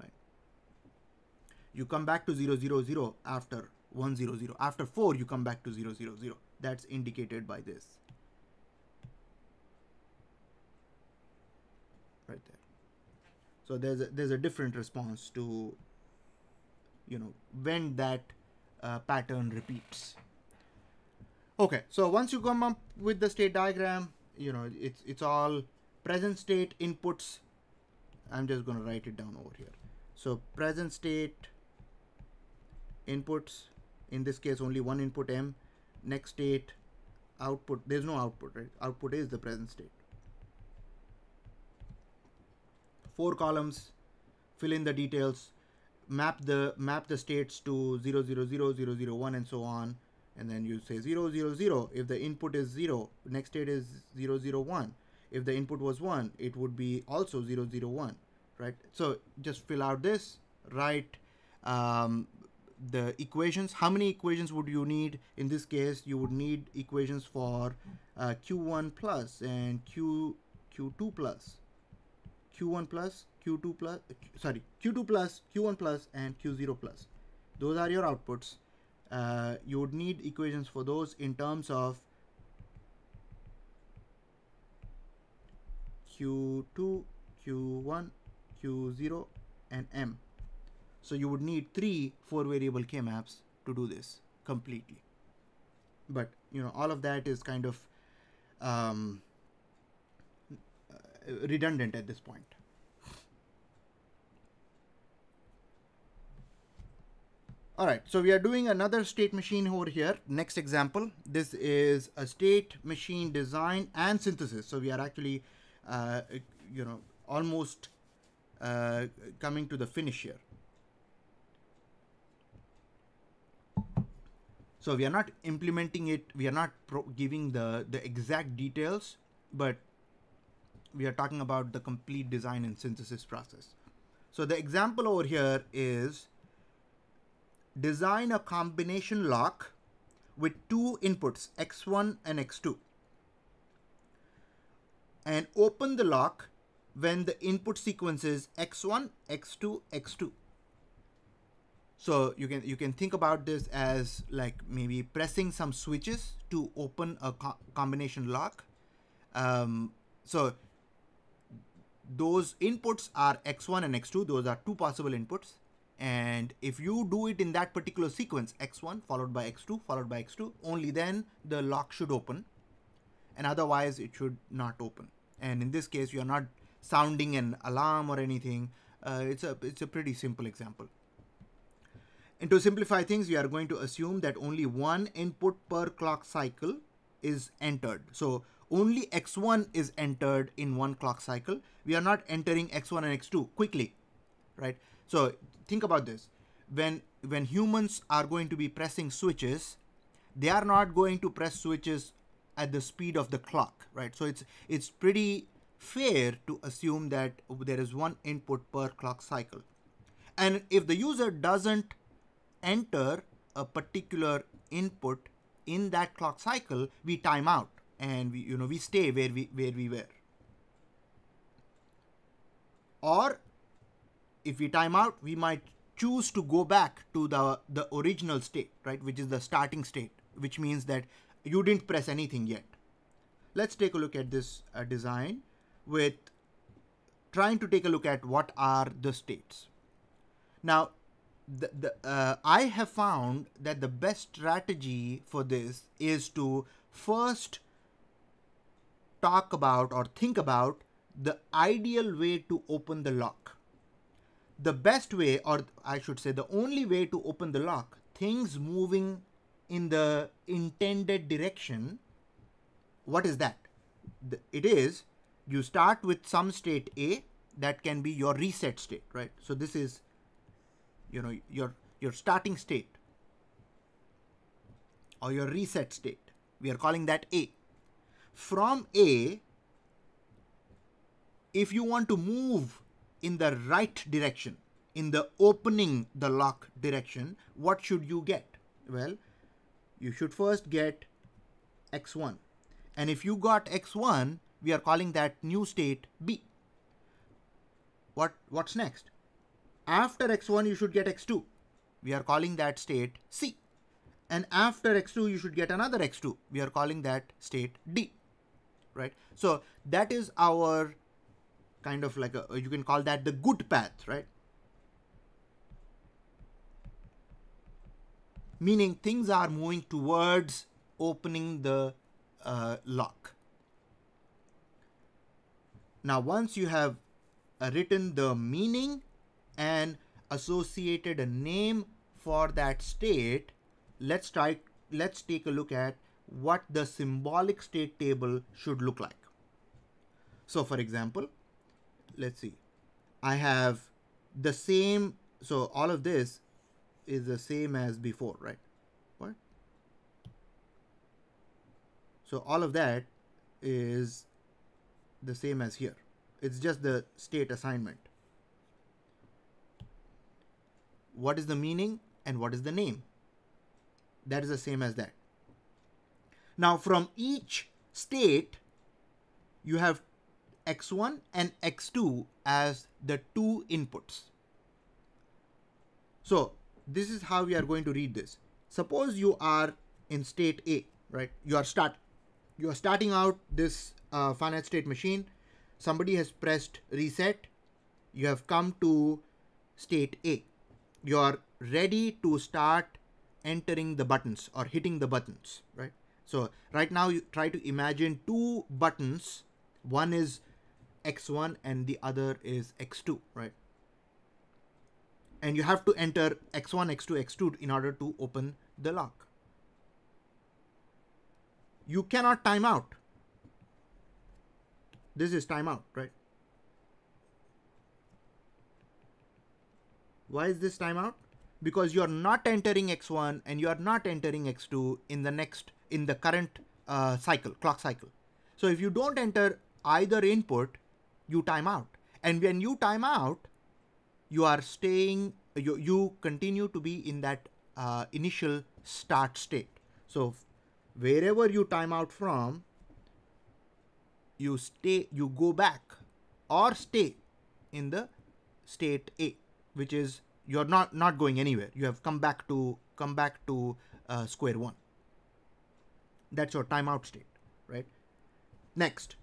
Right. You come back to 000 after 100. After 4, you come back to 000. That's indicated by this. Right there. So there's a, there's a different response to, you know, when that uh, pattern repeats. Okay, so once you come up with the state diagram, you know, it's, it's all present state inputs. I'm just going to write it down over here. So present state inputs, in this case, only one input M, next state output, there's no output, right? Output is the present state. Four columns, fill in the details, map the map the states to 0, 0, 0, 0, 0, 1 and so on and then you say 0 0 0 if the input is 0 next state is 0 0 1 if the input was 1 it would be also 0 0 1 right? So just fill out this write um, the equations. How many equations would you need? In this case you would need equations for uh, q1 plus and q q2 plus. Q1 plus q2 plus sorry q2 plus q1 plus and q0 plus. Those are your outputs uh, you would need equations for those in terms of q2 q1 q0 and m so you would need three four variable k maps to do this completely but you know all of that is kind of um, redundant at this point. All right, so we are doing another state machine over here. Next example, this is a state machine design and synthesis. So we are actually, uh, you know, almost uh, coming to the finish here. So we are not implementing it. We are not giving the, the exact details, but we are talking about the complete design and synthesis process. So the example over here is design a combination lock with two inputs x1 and x2 and open the lock when the input sequence is x1 x2 x2 so you can you can think about this as like maybe pressing some switches to open a co combination lock. Um, so those inputs are x1 and x2 those are two possible inputs and if you do it in that particular sequence x1 followed by x2 followed by x2 only then the lock should open. And otherwise it should not open. And in this case you are not sounding an alarm or anything. Uh, it's a it's a pretty simple example. And to simplify things we are going to assume that only one input per clock cycle is entered. So only x1 is entered in one clock cycle. We are not entering x1 and x2 quickly right? So think about this. When when humans are going to be pressing switches they are not going to press switches at the speed of the clock right? So it's it's pretty fair to assume that there is one input per clock cycle. And if the user doesn't enter a particular input in that clock cycle we time out and we you know we stay where we where we were. Or if we time out, we might choose to go back to the, the original state, right? Which is the starting state, which means that you didn't press anything yet. Let's take a look at this uh, design with trying to take a look at what are the states. Now, the, the, uh, I have found that the best strategy for this is to first talk about or think about the ideal way to open the lock the best way, or I should say, the only way to open the lock, things moving in the intended direction, what is that? It is you start with some state A that can be your reset state, right? So this is, you know, your your starting state or your reset state. We are calling that A. From A, if you want to move in the right direction, in the opening the lock direction, what should you get? Well, you should first get x1. And if you got x1, we are calling that new state B. What, what's next? After x1, you should get x2. We are calling that state C. And after x2, you should get another x2. We are calling that state D. Right? So that is our kind of like a you can call that the good path right? Meaning things are moving towards opening the uh, lock. Now once you have uh, written the meaning and associated a name for that state let's try let's take a look at what the symbolic state table should look like. So for example let's see. I have the same so all of this is the same as before right? What? So all of that is the same as here. It's just the state assignment. What is the meaning and what is the name? That is the same as that. Now from each state you have x1 and x2 as the two inputs. So this is how we are going to read this. Suppose you are in state A, right? You are start, you are starting out this uh, finite state machine. Somebody has pressed reset. You have come to state A. You are ready to start entering the buttons or hitting the buttons, right? So right now you try to imagine two buttons. One is x1 and the other is x2, right? And you have to enter x1, x2, x2 in order to open the lock. You cannot time out. This is timeout, right? Why is this timeout? Because you're not entering x1 and you're not entering x2 in the next, in the current uh, cycle, clock cycle. So if you don't enter either input, you time out. And when you time out, you are staying, you, you continue to be in that uh, initial start state. So wherever you time out from, you stay, you go back or stay in the state A which is you're not not going anywhere you have come back to come back to uh, square one that's your timeout state right next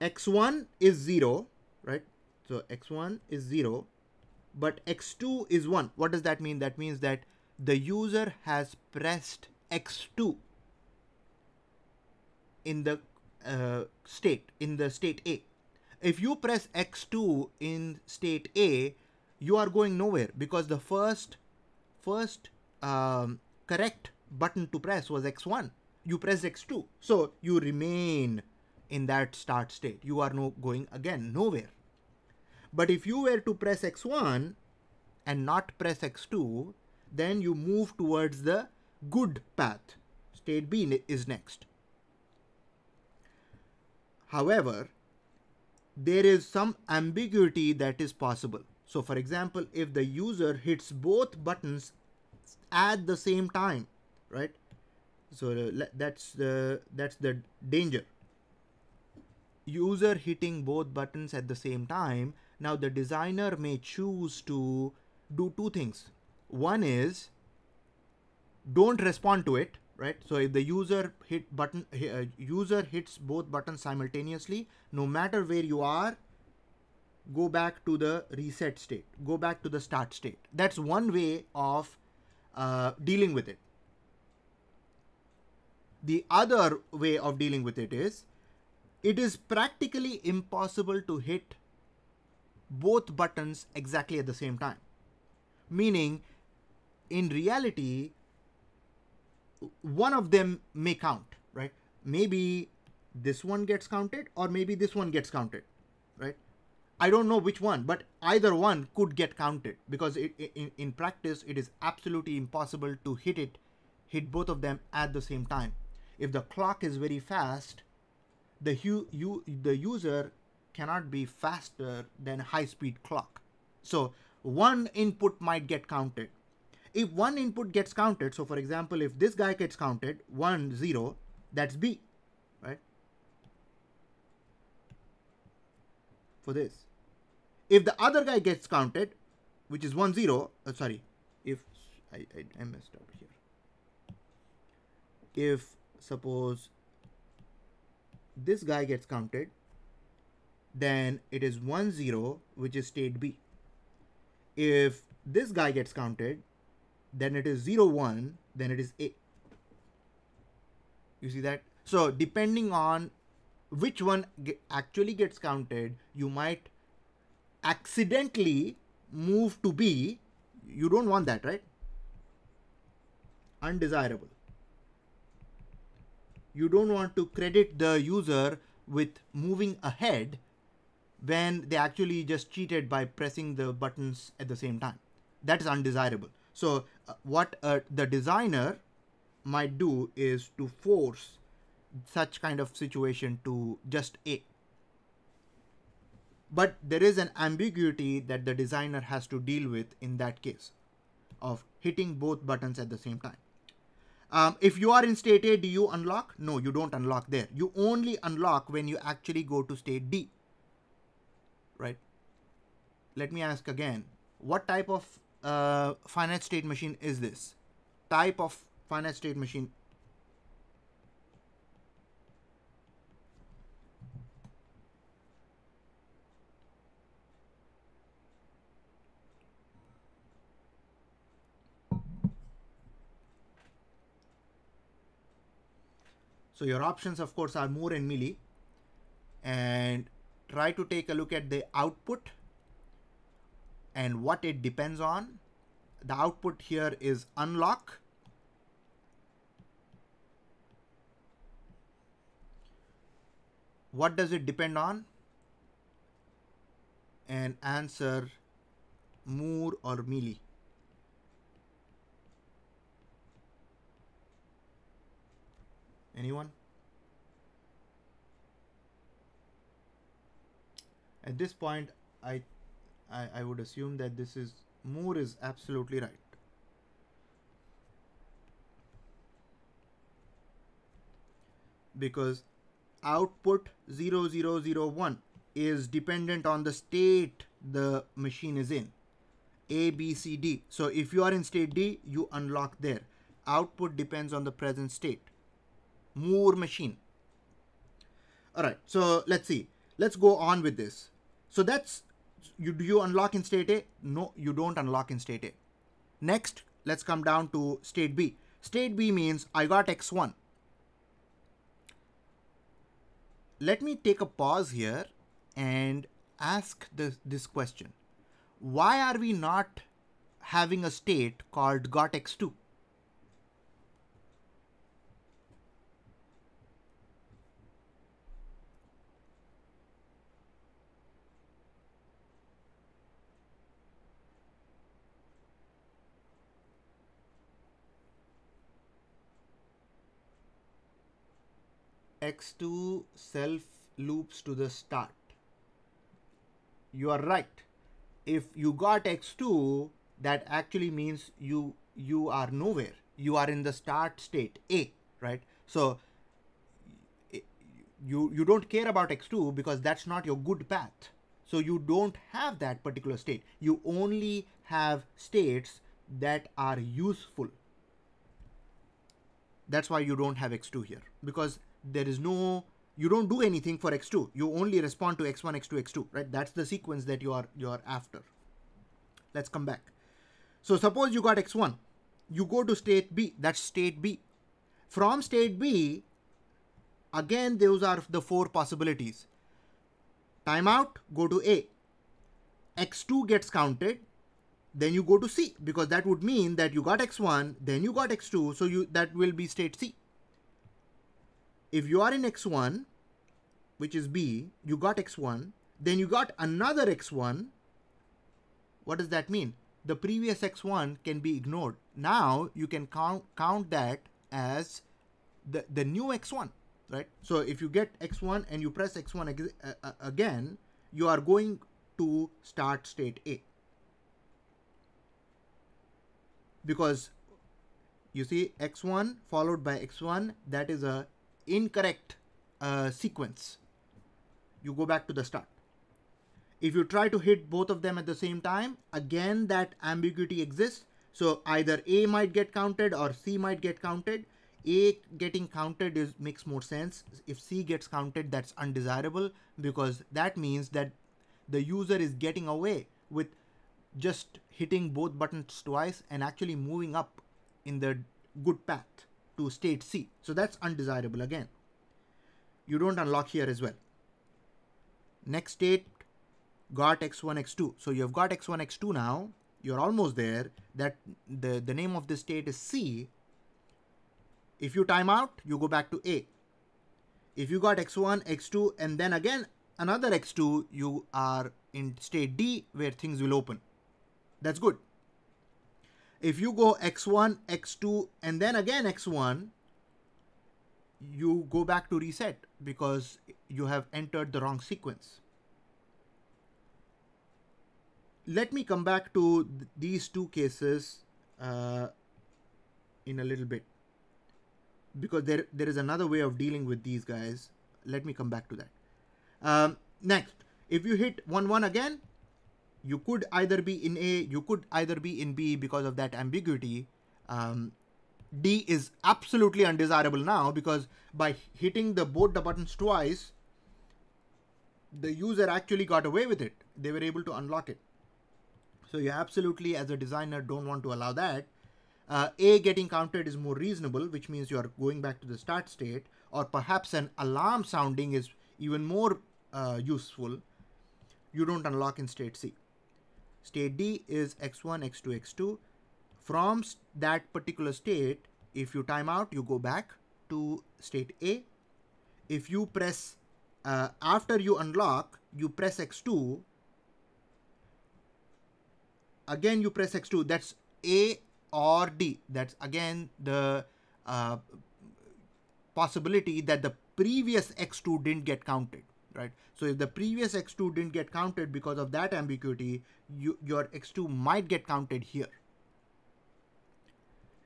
x1 is 0 right so x1 is 0 but x2 is 1 what does that mean that means that the user has pressed x2 in the uh, state in the state a if you press X2 in state A, you are going nowhere because the first first um, correct button to press was X1. You press X2. So you remain in that start state. You are no going again nowhere. But if you were to press X1 and not press X2, then you move towards the good path. State B is next. However, there is some ambiguity that is possible. So for example, if the user hits both buttons at the same time, right? So that's the that's the danger. User hitting both buttons at the same time. Now the designer may choose to do two things. One is don't respond to it right? So if the user hit button, uh, user hits both buttons simultaneously, no matter where you are, go back to the reset state, go back to the start state. That's one way of uh, dealing with it. The other way of dealing with it is, it is practically impossible to hit both buttons exactly at the same time. Meaning, in reality, one of them may count, right? Maybe this one gets counted or maybe this one gets counted, right? I don't know which one, but either one could get counted because it, in, in practice, it is absolutely impossible to hit it, hit both of them at the same time. If the clock is very fast, the, hu- you, the user cannot be faster than high speed clock. So one input might get counted, if one input gets counted, so for example, if this guy gets counted, 1, 0, that's B, right? For this. If the other guy gets counted, which is 1, 0, uh, sorry, if, I, I, I messed up here. If, suppose, this guy gets counted, then it is 1, 0, which is state B. If this guy gets counted, then it is 0 1 then it is a. You see that? So depending on which one get, actually gets counted you might accidentally move to b. You don't want that right? Undesirable you don't want to credit the user with moving ahead when they actually just cheated by pressing the buttons at the same time that is undesirable so uh, what uh, the designer might do is to force such kind of situation to just A. But there is an ambiguity that the designer has to deal with in that case of hitting both buttons at the same time. Um, if you are in state A, do you unlock? No, you don't unlock there. You only unlock when you actually go to state D. Right? Let me ask again. What type of uh, finite state machine is this? Type of finite state machine So your options, of course, are Moore and Mealy. And try to take a look at the output and what it depends on. The output here is unlock. What does it depend on? And answer Moore or Mealy. Anyone? At this point, I, I, I would assume that this is Moore is absolutely right. Because output 0001 is dependent on the state the machine is in. A, B, C, D. So if you are in state D, you unlock there. Output depends on the present state. Moore machine. All right, so let's see. Let's go on with this. So that's you do you unlock in state A? No, you don't unlock in state A. Next, let's come down to state B. State B means I got X1. Let me take a pause here and ask this, this question. Why are we not having a state called got X2? X2 self loops to the start. You are right. If you got x2, that actually means you you are nowhere. You are in the start state A, right? So you you don't care about x2 because that's not your good path. So you don't have that particular state. You only have states that are useful. That's why you don't have x2 here because there is no you don't do anything for x2 you only respond to x1 x2 x2 right? That's the sequence that you are you are after. Let's come back. So suppose you got x1 you go to state b. That's state b. From state b again those are the four possibilities. Timeout go to a. X2 gets counted. Then you go to c because that would mean that you got x1 then you got x2 so you that will be state c if you are in x1, which is b, you got x1, then you got another x1. What does that mean? The previous x1 can be ignored. Now you can count, count that as the, the new x1, right? So if you get x1 and you press x1 ag uh, again, you are going to start state A. Because you see x1 followed by x1, that is a incorrect uh, sequence, you go back to the start. If you try to hit both of them at the same time, again that ambiguity exists. So either A might get counted or C might get counted. A getting counted is makes more sense. If C gets counted, that's undesirable because that means that the user is getting away with just hitting both buttons twice and actually moving up in the good path to state C. So that's undesirable again. You don't unlock here as well. Next state got x1, x2. So you've got x1, x2 now. You're almost there. That the, the name of this state is C. If you time out, you go back to A. If you got x1, x2, and then again another x2, you are in state D where things will open. That's good. If you go x1, x2, and then again x1, you go back to reset because you have entered the wrong sequence. Let me come back to th these two cases uh, in a little bit because there, there is another way of dealing with these guys. Let me come back to that. Um, next, if you hit 1, 1 again, you could either be in A, you could either be in B because of that ambiguity. Um, D is absolutely undesirable now because by hitting the both the buttons twice, the user actually got away with it. They were able to unlock it. So you absolutely, as a designer, don't want to allow that. Uh, a getting counted is more reasonable, which means you are going back to the start state, or perhaps an alarm sounding is even more uh, useful, you don't unlock in state C. State D is x1, x2, x2. From that particular state, if you time out, you go back to state A. If you press, uh, after you unlock, you press x2, again you press x2, that's A or D. That's again the uh, possibility that the previous x2 didn't get counted right? So if the previous x2 didn't get counted because of that ambiguity you, your x2 might get counted here.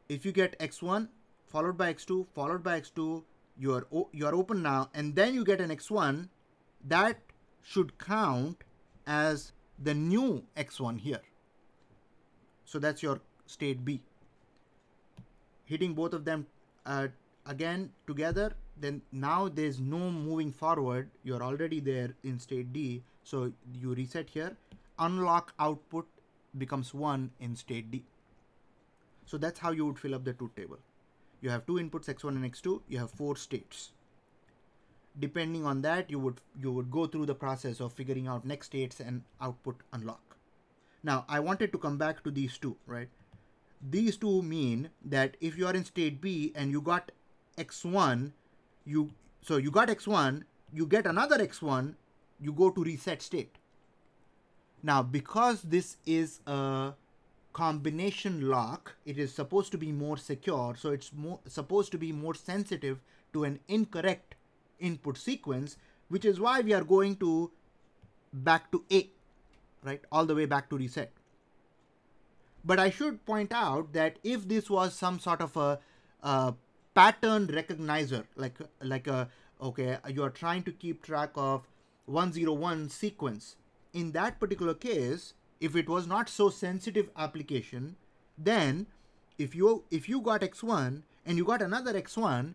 If you get x1 followed by x2 followed by x2 you're you're open now and then you get an x1 that should count as the new x1 here. So that's your state b. Hitting both of them uh, again together then now there's no moving forward. You're already there in state D. So you reset here. Unlock output becomes 1 in state D. So that's how you would fill up the truth table. You have two inputs x1 and x2 you have four states. Depending on that you would you would go through the process of figuring out next states and output unlock. Now i wanted to come back to these two right? These two mean that if you are in state b and you got x1 you so you got x1 you get another x1 you go to reset state. Now because this is a combination lock it is supposed to be more secure so it's more supposed to be more sensitive to an incorrect input sequence which is why we are going to back to a right? All the way back to reset. But i should point out that if this was some sort of a, a pattern recognizer like like a okay you are trying to keep track of 101 sequence. In that particular case if it was not so sensitive application then if you if you got x1 and you got another x1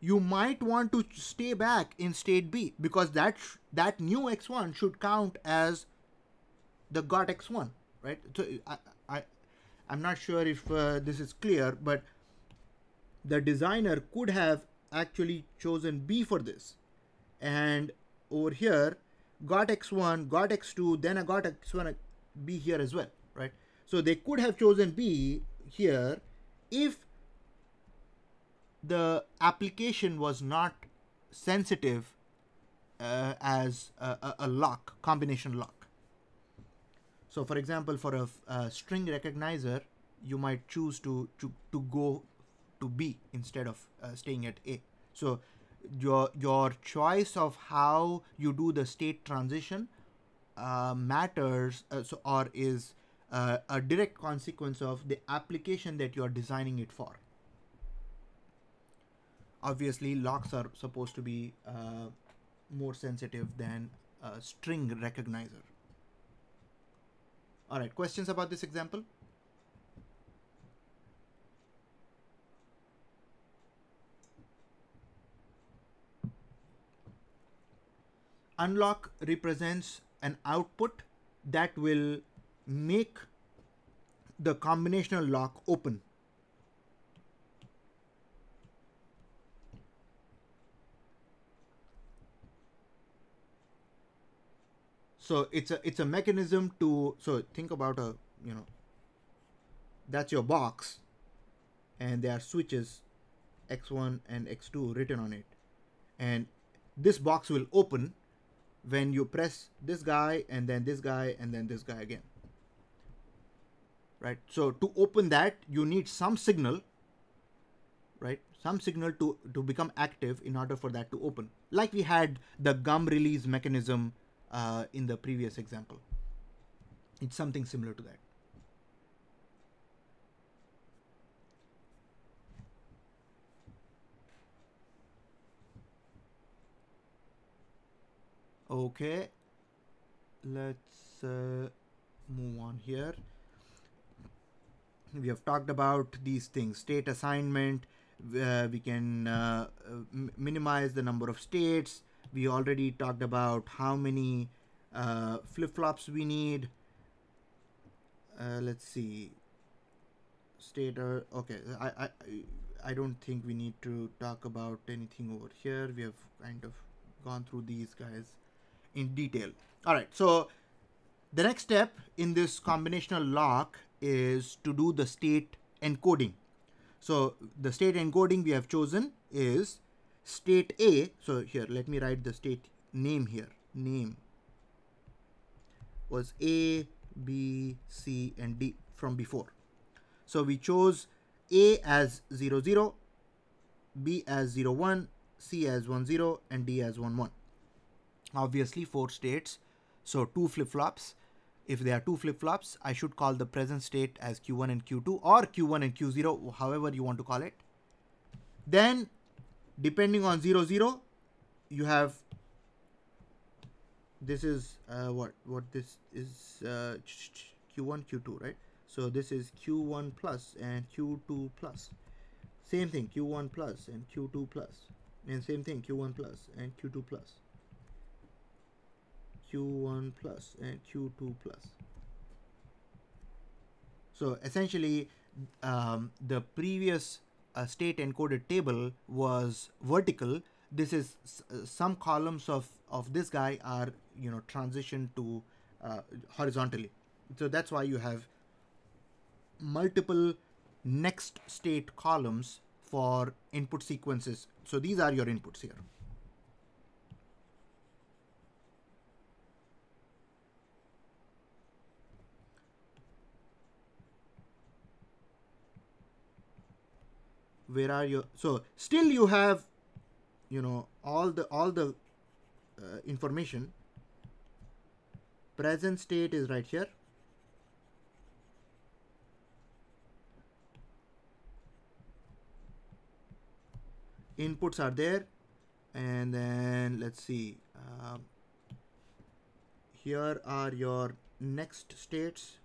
you might want to stay back in state b because that that new x1 should count as the got x1 right? So i, I i'm not sure if uh, this is clear but the designer could have actually chosen B for this. And over here, got x1, got x2, then I got x1, B here as well, right? So they could have chosen B here if the application was not sensitive uh, as a, a, lock, combination lock. So for example, for a, a string recognizer, you might choose to, to, to go to B instead of uh, staying at A. So your your choice of how you do the state transition uh, matters uh, so, or is uh, a direct consequence of the application that you are designing it for. Obviously, locks are supposed to be uh, more sensitive than a string recognizer. All right, questions about this example? Unlock represents an output that will make the combinational lock open. So it's a it's a mechanism to so think about a you know that's your box and there are switches x1 and x2 written on it and this box will open when you press this guy and then this guy and then this guy again. Right? So to open that you need some signal right? Some signal to to become active in order for that to open. Like we had the gum release mechanism uh, in the previous example. It's something similar to that okay. Let's uh, move on here. We have talked about these things. State assignment uh, we can uh, minimize the number of states. We already talked about how many uh, flip-flops we need. Uh, let's see. State uh, okay. I, I I don't think we need to talk about anything over here. We have kind of gone through these guys in detail. All right, so the next step in this combinational lock is to do the state encoding. So the state encoding we have chosen is state A. So here, let me write the state name here. Name was A, B, C, and D from before. So we chose A as 0, 0, B as 0, 1, C as 1, 0, and D as 1, 1. Obviously, four states. So two flip-flops. If there are two flip-flops, I should call the present state as Q1 and Q2 or Q1 and Q0, however you want to call it. Then, depending on 0, 0, you have this is uh, what what this is uh, q1 q2 right so this is q1 plus and q2 plus same thing q1 plus and q2 plus and same thing q1 plus and q2 plus q1 plus and q2 plus. So essentially um, the previous uh, state encoded table was vertical. This is uh, some columns of of this guy are you know transitioned to uh, horizontally. So that's why you have multiple next state columns for input sequences. So these are your inputs here where are your so still you have you know all the all the uh, information. Present state is right here. Inputs are there. And then let's see uh, here are your next states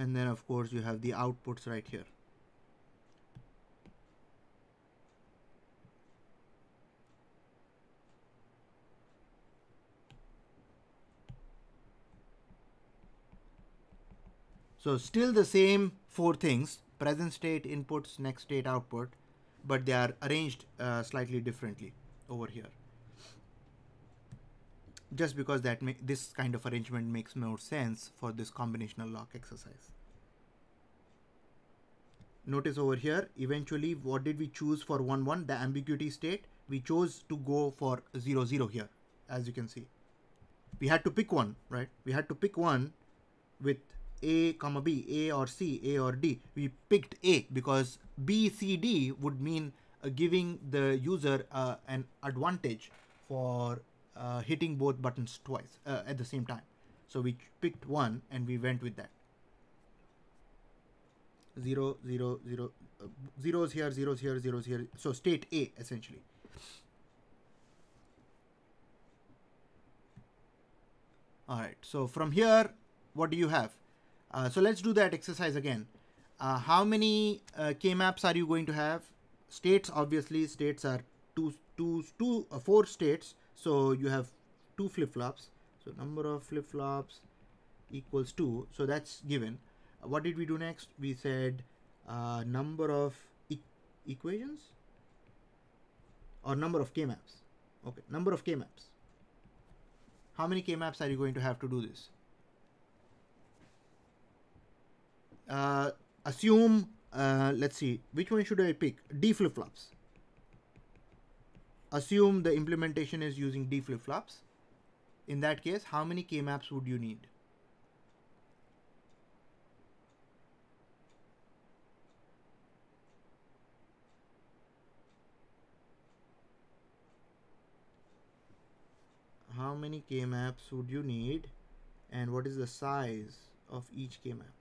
and then of course you have the outputs right here So still the same four things, present state, inputs, next state, output, but they are arranged uh, slightly differently over here. Just because that this kind of arrangement makes more sense for this combinational lock exercise. Notice over here, eventually what did we choose for 1, 1, the ambiguity state? We chose to go for 0, 0 here, as you can see. We had to pick one, right? We had to pick one with a comma b a or c a or d we picked a because b c d would mean uh, giving the user uh, an advantage for uh, hitting both buttons twice uh, at the same time so we picked one and we went with that zero zero zero uh, zeros here zeros here zeros here so state a essentially all right so from here what do you have uh, so let's do that exercise again. Uh, how many uh, K-maps are you going to have? States, obviously, states are two, two, two, four states. So you have two flip-flops. So number of flip-flops equals two. So that's given. What did we do next? We said uh, number of e equations or number of K-maps. Okay, number of K-maps. How many K-maps are you going to have to do this? uh, assume, uh, let's see, which one should I pick? D flip-flops. Assume the implementation is using D flip-flops. In that case, how many K-maps would you need? How many K-maps would you need and what is the size of each K-map?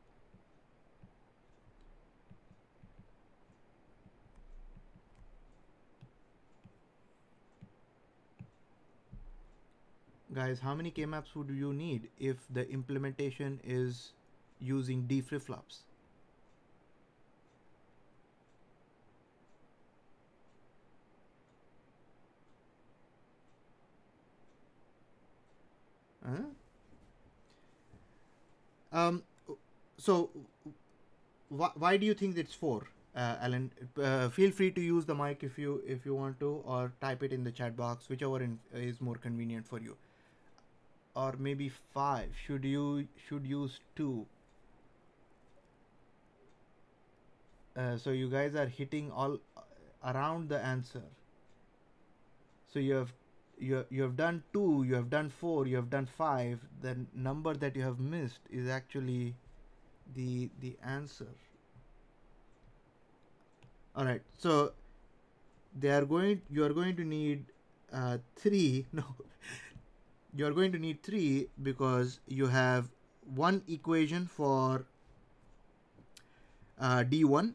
guys how many k-maps would you need if the implementation is using d flip-flops um so wh why do you think it's four uh, alan? Uh, feel free to use the mic if you if you want to or type it in the chat box whichever in, is more convenient for you. Or maybe five. Should you should use two? Uh, so you guys are hitting all uh, around the answer. So you have you you have done two, you have done four, you have done five. The number that you have missed is actually the the answer. All right, so they are going. You are going to need uh, three. No, you are going to need three because you have one equation for uh, D1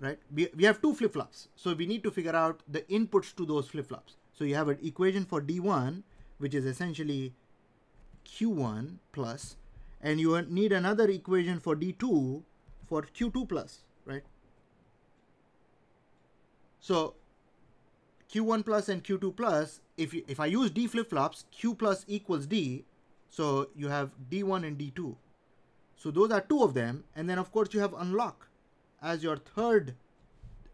right? We, we have two flip-flops. So we need to figure out the inputs to those flip-flops. So you have an equation for d1 which is essentially q1 plus and you need another equation for d2 for q2 plus right? So q1 plus and q2 plus if you, if i use d flip-flops q plus equals d so you have d1 and d2 so those are two of them and then of course you have unlock as your third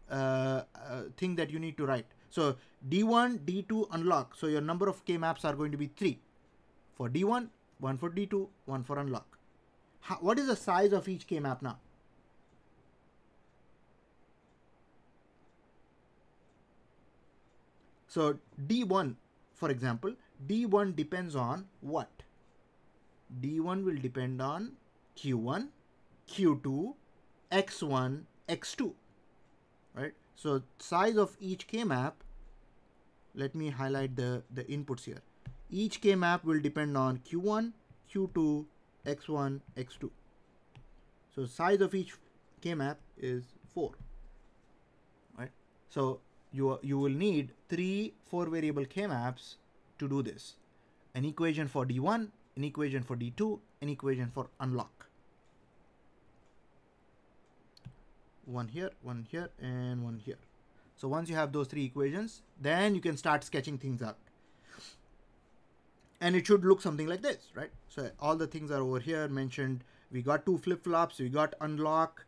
uh, uh, thing that you need to write. So D1, D2 unlock. So your number of K maps are going to be three for D1, one for D2, one for unlock. How, what is the size of each K map now? So D1, for example, D1 depends on what? D1 will depend on Q1, Q2, x1, x2, right? So size of each k-map, let me highlight the, the inputs here. Each k-map will depend on q1, q2, x1, x2. So size of each k-map is 4, right? So you, you will need three four variable k-maps to do this. An equation for D1, an equation for D2, an equation for unlock. one here, one here, and one here. So once you have those three equations, then you can start sketching things out. And it should look something like this, right? So all the things are over here mentioned. We got two flip-flops, we got unlock.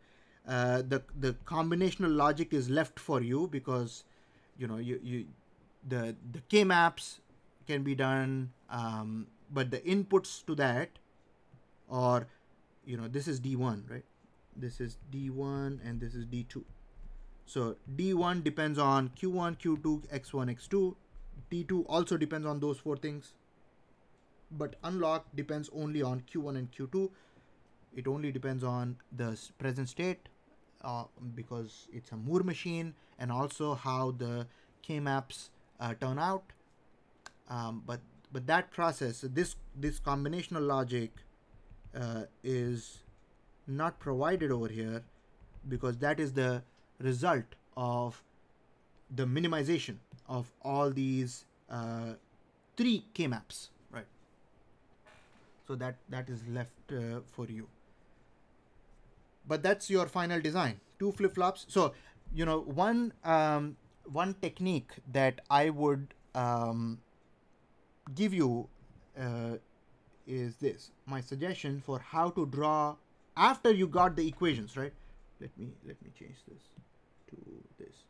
Uh, the the combinational logic is left for you because you know you you the the k maps can be done um, but the inputs to that or you know this is d1 right? This is d1 and this is d2 so d1 depends on q1 q2 x1 x2 d2 also depends on those four things. But unlock depends only on q1 and q2 it only depends on the present state uh, because it's a Moore machine and also how the k-maps uh, turn out um, but but that process this this combinational logic uh, is not provided over here because that is the result of the minimization of all these uh, three K maps, right? So that that is left uh, for you. But that's your final design. Two flip flops. So you know one um, one technique that I would um, give you uh, is this. My suggestion for how to draw after you got the equations, right? Let me let me change this to this.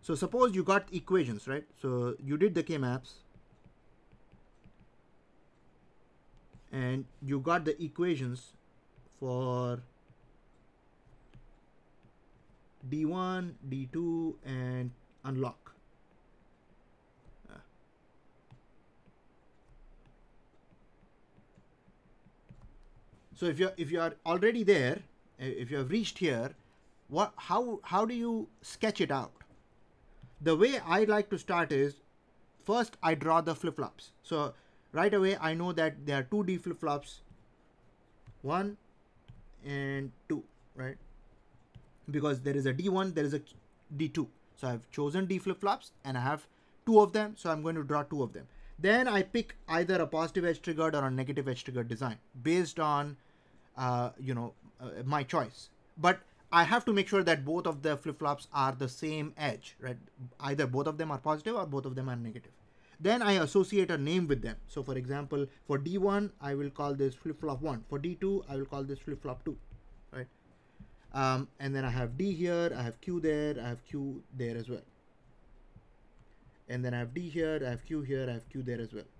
So suppose you got equations, right? So you did the K-maps and you got the equations for D1, D2 and unlock. Ah. So if you're if you are already there, eh, if you have reached here, what how how do you sketch it out? The way I like to start is first I draw the flip flops. So right away I know that there are two D flip flops, one and two, right? Because there is a D1, there is a D2. So I've chosen D flip flops and I have two of them. So I'm going to draw two of them. Then I pick either a positive edge triggered or a negative edge triggered design based on, uh, you know, uh, my choice. But I have to make sure that both of the flip flops are the same edge, right? Either both of them are positive or both of them are negative. Then I associate a name with them. So for example, for D1, I will call this flip-flop 1. For D2, I will call this flip-flop 2, right? Um, and then I have D here, I have Q there, I have Q there as well. And then I have D here, I have Q here, I have Q there as well.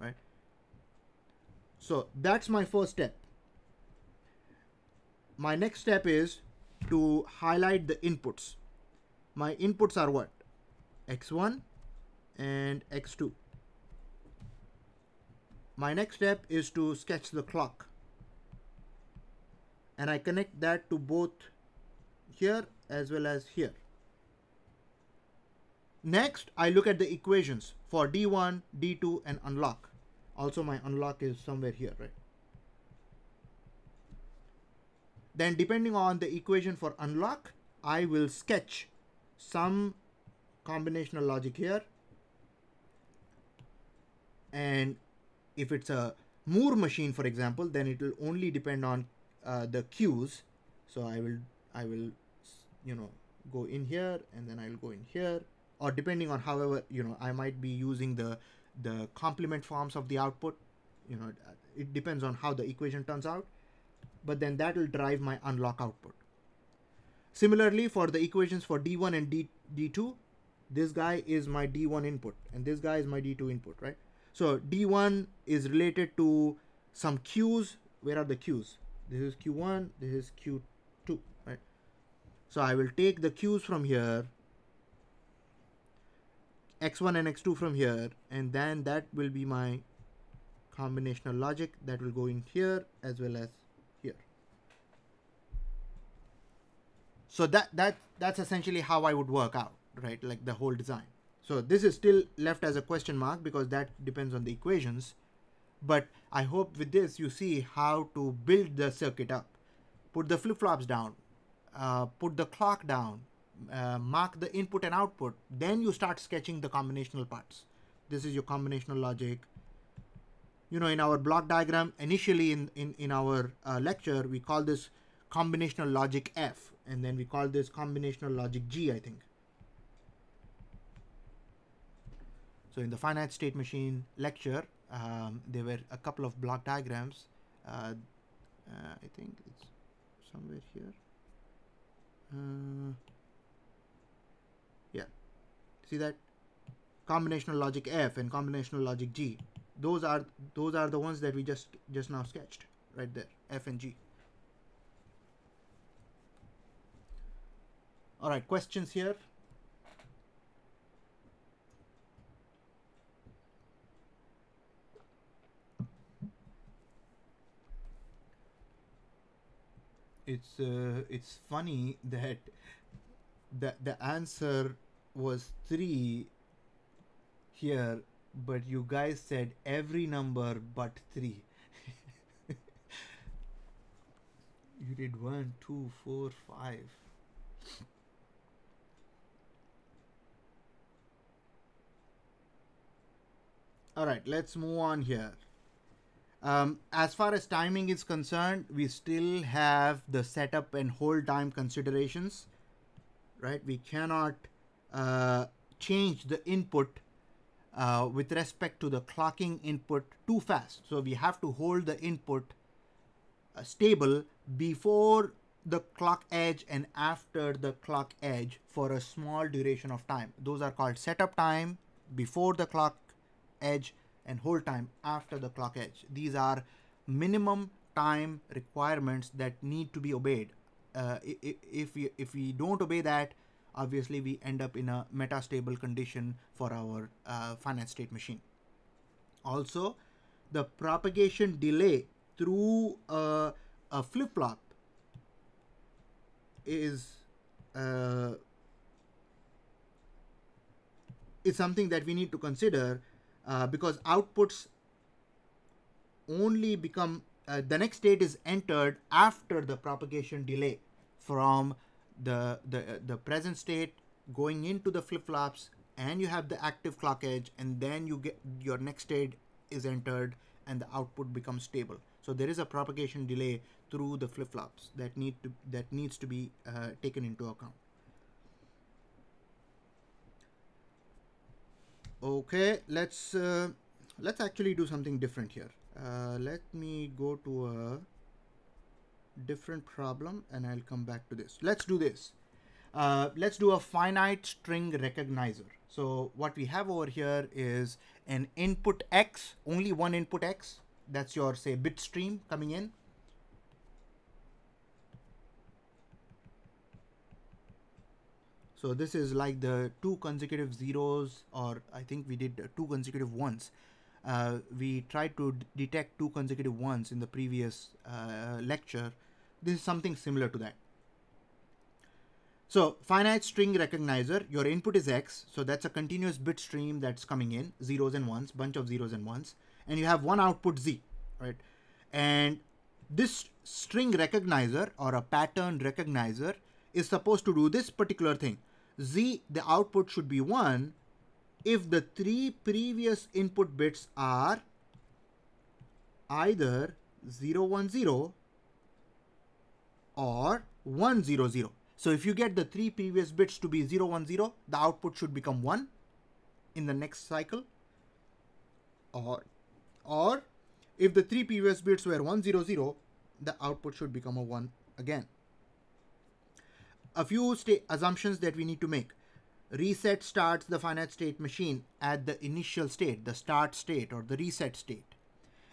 Right? So that's my first step. My next step is to highlight the inputs. My inputs are what? X1 and X2. My next step is to sketch the clock. And I connect that to both here as well as here. Next, I look at the equations for D1, D2 and unlock. Also my unlock is somewhere here, right? Then depending on the equation for unlock, I will sketch some combinational logic here. And if it's a Moore machine, for example, then it will only depend on uh, the Q's. So I will, I will, you know, go in here and then I'll go in here or depending on however, you know, I might be using the, the complement forms of the output, you know, it depends on how the equation turns out but then that will drive my unlock output. Similarly, for the equations for D1 and D, D2, this guy is my D1 input and this guy is my D2 input, right? So D1 is related to some Qs. Where are the Qs? This is Q1, this is Q2, right? So I will take the Qs from here, X1 and X2 from here, and then that will be my combinational logic that will go in here as well as here. so that that that's essentially how i would work out right like the whole design. So this is still left as a question mark because that depends on the equations. But i hope with this you see how to build the circuit up. Put the flip-flops down uh, put the clock down uh, mark the input and output. Then you start sketching the combinational parts. This is your combinational logic. You know in our block diagram initially in in, in our uh, lecture we call this combinational logic f. And then we call this combinational logic G, I think. So in the finite state machine lecture, um, there were a couple of block diagrams. Uh, uh, I think it's somewhere here. Uh, yeah, see that combinational logic F and combinational logic G. Those are those are the ones that we just just now sketched right there, F and G. All right, questions here? It's uh, it's funny that the the answer was three here, but you guys said every number but three. you did one, two, four, five. All right, let's move on here. Um, as far as timing is concerned, we still have the setup and hold time considerations, right? We cannot uh, change the input uh, with respect to the clocking input too fast. So we have to hold the input uh, stable before the clock edge and after the clock edge for a small duration of time. Those are called setup time before the clock edge and hold time after the clock edge. These are minimum time requirements that need to be obeyed. Uh, if we if we don't obey that, obviously we end up in a metastable condition for our uh, finite state machine. Also, the propagation delay through a, a flip flop is uh, is something that we need to consider uh, because outputs only become uh, the next state is entered after the propagation delay from the the uh, the present state going into the flip flops and you have the active clock edge and then you get your next state is entered and the output becomes stable. So there is a propagation delay through the flip flops that need to that needs to be uh, taken into account Okay, let's uh, let's actually do something different here. Uh, let me go to a different problem and I'll come back to this. Let's do this. Uh, let's do a finite string recognizer. So what we have over here is an input X, only one input X. That's your say bit stream coming in. So this is like the two consecutive zeros or I think we did two consecutive ones. Uh, we tried to detect two consecutive ones in the previous uh, lecture. This is something similar to that. So finite string recognizer, your input is X. So that's a continuous bit stream that's coming in, zeros and ones, bunch of zeros and ones. And you have one output Z, right? And this string recognizer or a pattern recognizer is supposed to do this particular thing. Z, the output should be 1 if the three previous input bits are either 0, 1, 0 or 1, 0, 0. So if you get the three previous bits to be 0, 1, 0, the output should become 1 in the next cycle. Or, or if the three previous bits were 1, 0, 0, the output should become a 1 again. A few assumptions that we need to make. Reset starts the finite state machine at the initial state, the start state or the reset state.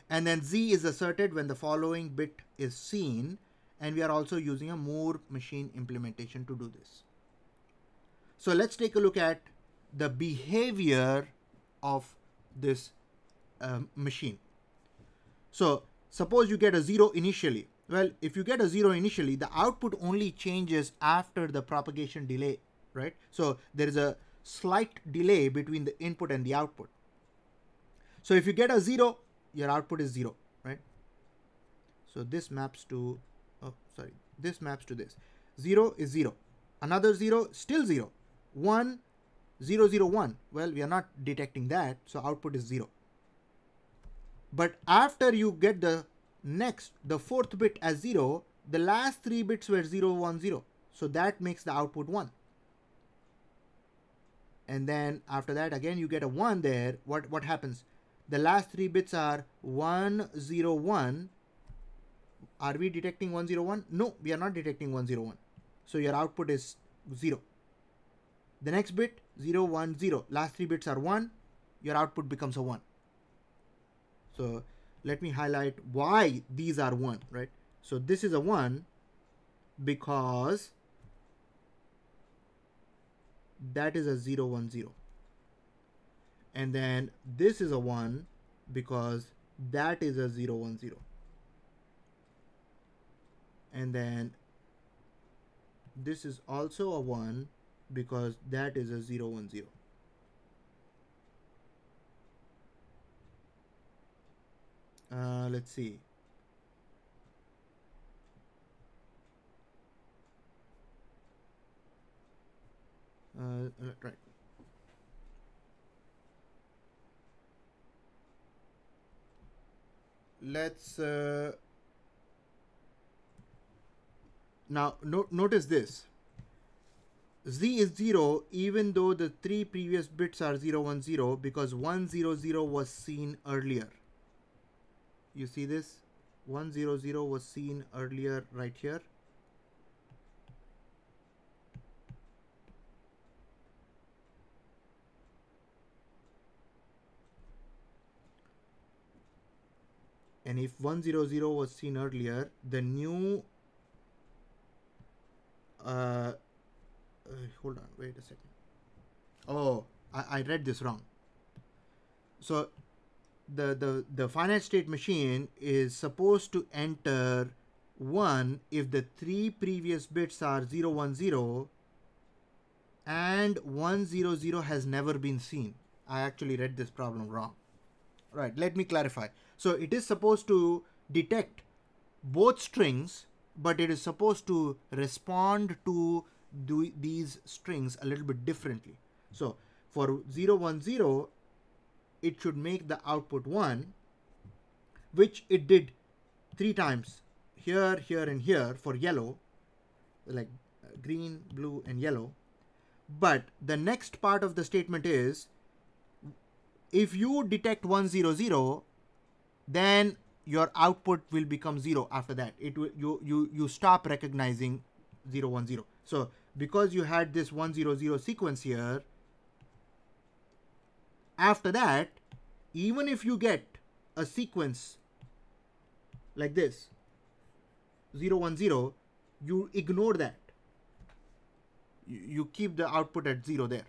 And then Z is asserted when the following bit is seen and we are also using a Moore machine implementation to do this. So let's take a look at the behavior of this uh, machine. So suppose you get a zero initially. Well, if you get a zero initially, the output only changes after the propagation delay, right? So there is a slight delay between the input and the output. So if you get a zero, your output is zero, right? So this maps to oh sorry this maps to this 0 is 0 another 0 still 0 1 0 0 1 well we are not detecting that so output is 0 but after you get the next the fourth bit as 0 the last three bits were 0 1 0 so that makes the output 1 and then after that again you get a 1 there what what happens the last three bits are 1 0 1 are we detecting 101? No, we are not detecting 101. So your output is 0. The next bit 0, 1, 0. Last three bits are 1. Your output becomes a 1. So let me highlight why these are 1, right? So this is a 1 because that is a 0, 1, 0. And then this is a 1 because that is a 0, 1, 0 and then this is also a 1 because that is a 0 1 0 uh, let's see uh, uh right let's uh, now no, notice this. Z is 0 even though the three previous bits are 0, 1, 0 because 1, 0, 0 was seen earlier. You see this? 1, 0, 0 was seen earlier right here. and if 100 was seen earlier the new uh, uh, hold on, wait a second. Oh, I, I read this wrong. So the, the, the finite state machine is supposed to enter 1 if the three previous bits are 0, 1, 0 and 1, 0, 0 has never been seen. I actually read this problem wrong. Right, let me clarify. So it is supposed to detect both strings but it is supposed to respond to these strings a little bit differently. So for 0, 1, 0, it should make the output 1, which it did three times here, here, and here for yellow, like uh, green, blue, and yellow. But the next part of the statement is if you detect 100 then your output will become 0 after that it will you you you stop recognizing 010 so because you had this 100 sequence here after that even if you get a sequence like this 010 you ignore that. You, you keep the output at 0 there.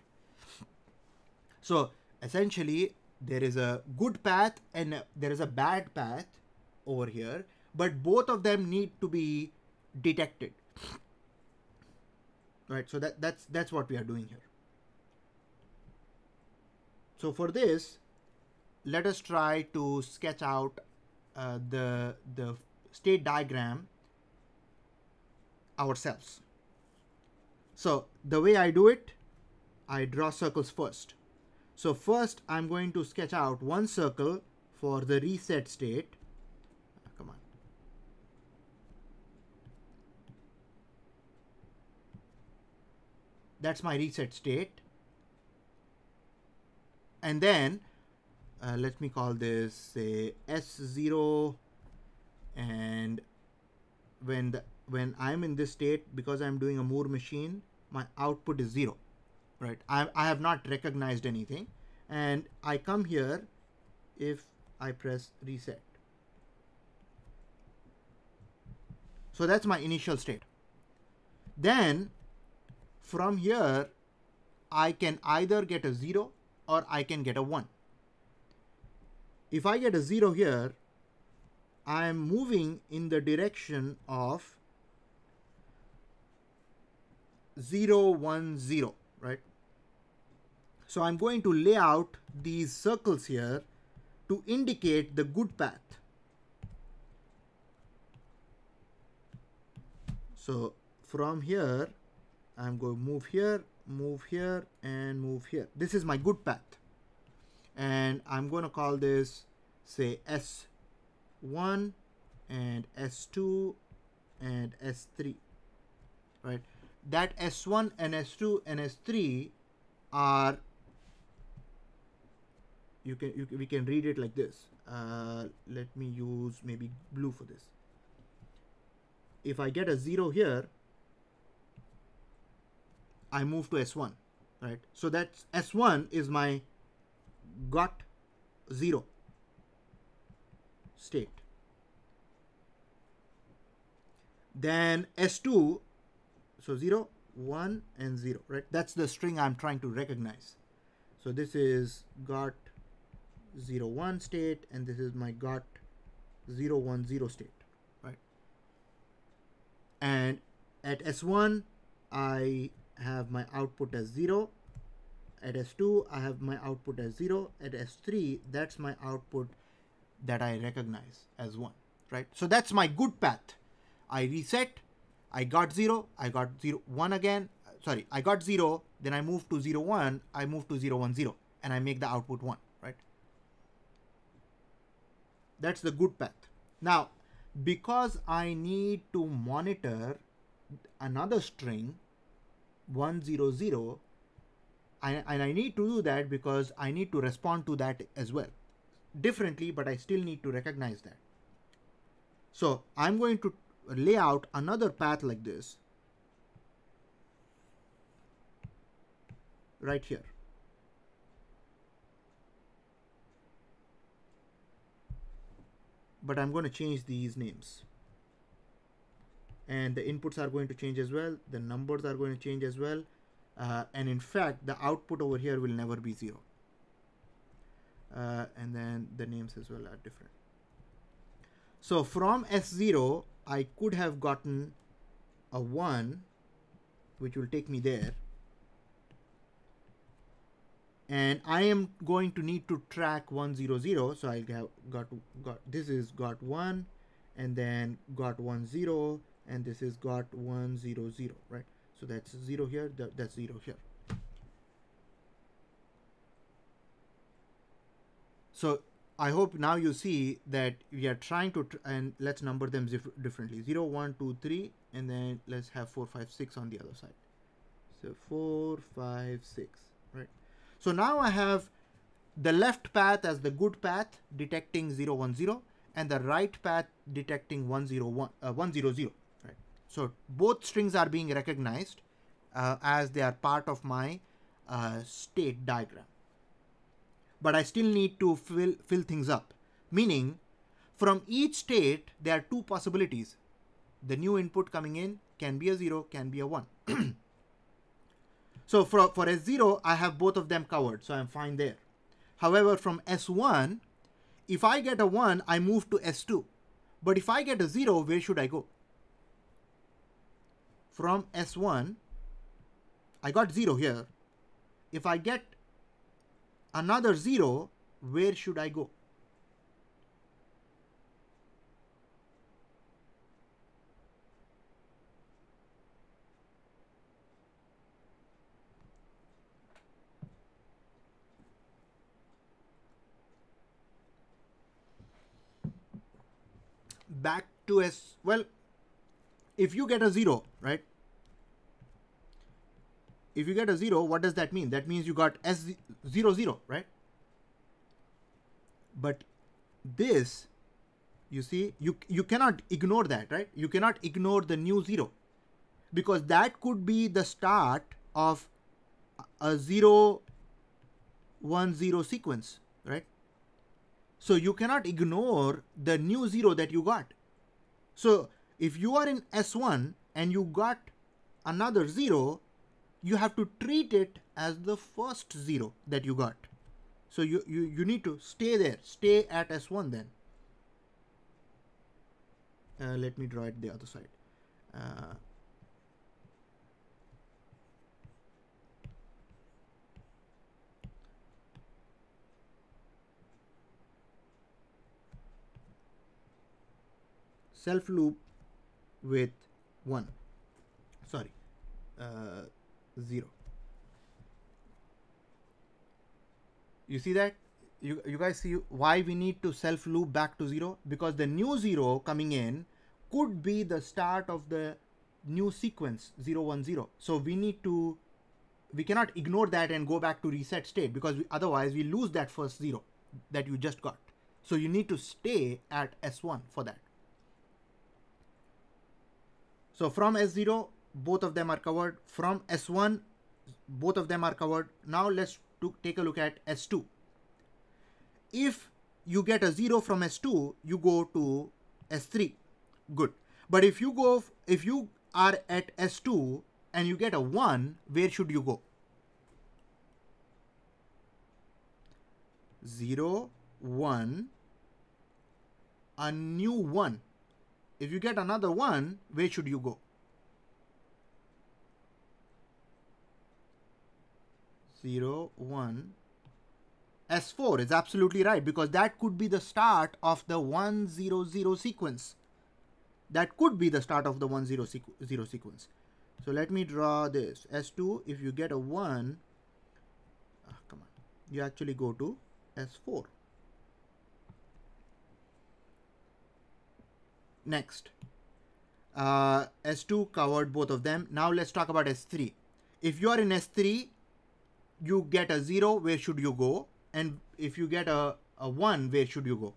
So essentially there is a good path and there is a bad path over here but both of them need to be detected. Right so that that's that's what we are doing here so for this let us try to sketch out uh, the the state diagram ourselves so the way I do it I draw circles first so first I'm going to sketch out one circle for the reset state. Come on. That's my reset state. And then uh, let me call this say S0 and when the when I'm in this state because I'm doing a Moore machine my output is 0 right? I, I have not recognized anything and I come here if I press reset. So that's my initial state. Then from here, I can either get a 0 or I can get a 1. If I get a 0 here, I am moving in the direction of 0, 1, 0, right? So I'm going to lay out these circles here to indicate the good path. So from here, I'm going to move here, move here, and move here. This is my good path. And I'm going to call this, say, S1 and S2 and S3, right? That S1 and S2 and S3 are you can, you we can read it like this uh, let me use maybe blue for this if I get a 0 here I move to S1 right? So that's S1 is my got 0 state. Then S2 so 0 1 and 0 right? That's the string I'm trying to recognize. So this is got 0 1 state and this is my got 0 1 0 state right? And at s1 i have my output as 0 at s2 i have my output as 0 at s3 that's my output that i recognize as 1 right? So that's my good path. I reset i got 0 i got 0 1 again sorry i got 0 then i move to 0 1 i move to 0 1 0 and i make the output 1 right? That's the good path. Now, because I need to monitor another string 100, I, and I need to do that because I need to respond to that as well. Differently, but I still need to recognize that. So I'm going to lay out another path like this right here. but I'm going to change these names and the inputs are going to change as well the numbers are going to change as well uh, and in fact the output over here will never be zero. Uh, and then the names as well are different. So from S0 I could have gotten a 1 which will take me there. And I am going to need to track 100 so I have got got this is got 1 and then got 10 and this is got 100 right so that's 0 here that, that's 0 here so I hope now you see that we are trying to tr and let's number them differently 0 1 2 3 and then let's have 4 5 6 on the other side so 4 5 6 right so now I have the left path as the good path detecting 0, 1, 0 and the right path detecting 1, 0, 1, uh, 1 0, 0. Right. So both strings are being recognized uh, as they are part of my uh, state diagram. But I still need to fill, fill things up. Meaning from each state, there are two possibilities. The new input coming in can be a 0, can be a 1. so for, for S0, I have both of them covered, so I'm fine there. However, from S1, if I get a 1, I move to S2. But if I get a 0, where should I go? From S1, I got 0 here. If I get another 0, where should I go? back to S. Well, if you get a 0, right? If you get a 0, what does that mean? That means you got S0, 0, right? But this, you see, you, you cannot ignore that, right? You cannot ignore the new 0 because that could be the start of a 0, 1, 0 sequence, right? So you cannot ignore the new zero that you got. So if you are in S1 and you got another zero, you have to treat it as the first zero that you got. So you, you, you need to stay there, stay at S1 then. Uh, let me draw it the other side. Uh, self loop with 1 sorry. Uh, 0 you see that? You, you guys see why we need to self loop back to 0 because the new 0 coming in could be the start of the new sequence 0 1 0 so we need to we cannot ignore that and go back to reset state because we, otherwise we lose that first 0 that you just got. So you need to stay at s1 for that so from S0, both of them are covered. From S1, both of them are covered. Now let's take a look at S2. If you get a 0 from S2, you go to S3. Good. But if you go, if you are at S2 and you get a 1, where should you go? 0, 1, a new 1 if you get another one, where should you go? Zero, one. S4 is absolutely right because that could be the start of the 100 sequence. That could be the start of the 100 sequ sequence. So let me draw this. S2, if you get a 1, ah, come on, you actually go to S4. Next, uh, S2 covered both of them. Now let's talk about S3. If you are in S3, you get a 0, where should you go? And if you get a, a 1, where should you go?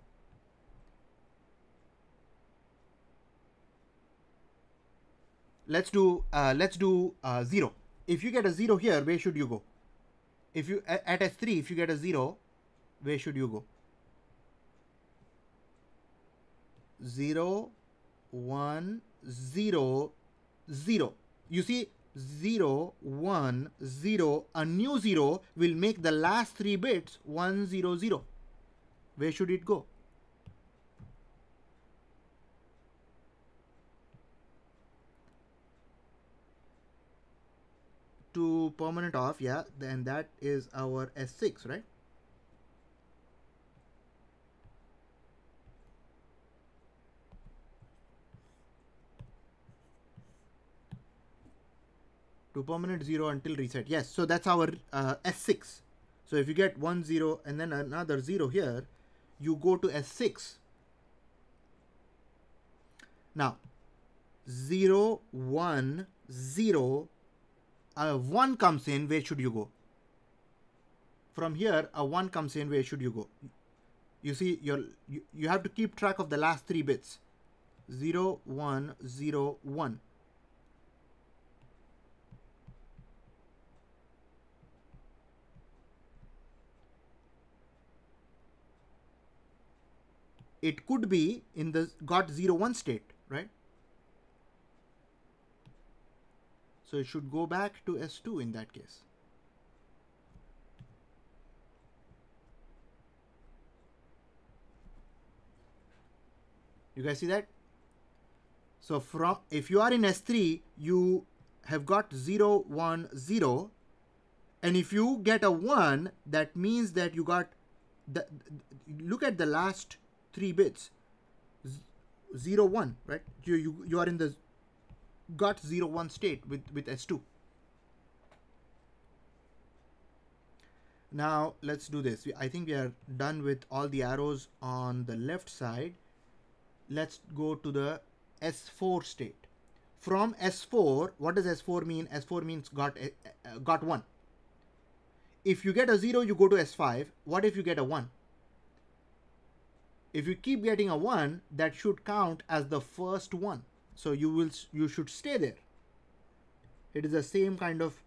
Let's do uh, let's do uh, 0. If you get a 0 here, where should you go? If you at S3, if you get a 0, where should you go? 0 1 0 0 you see 0 1 0 a new 0 will make the last three bits 1 0 0 where should it go? To permanent off yeah then that is our s6 right to permanent 0 until reset. Yes, so that's our uh, S6. So if you get 1, 0 and then another 0 here, you go to S6. Now, 0, 1, 0, uh, 1 comes in, where should you go? from here a 1 comes in where should you go you see you you, you have to keep track of the last three bits 0 1 0 1 it could be in the got 0 1 state right? So it should go back to s2 in that case. You guys see that? So from if you are in s3 you have got 0 1 0 and if you get a 1 that means that you got the look at the last three bits. 0 1 right? You, you you are in the got 0 1 state with with s2 now let's do this. I think we are done with all the arrows on the left side. Let's go to the s4 state. From s4 what does s4 mean? S4 means got uh, got 1 if you get a 0 you go to s5 what if you get a 1 if you keep getting a 1 that should count as the first one. So you will you should stay there. It is the same kind of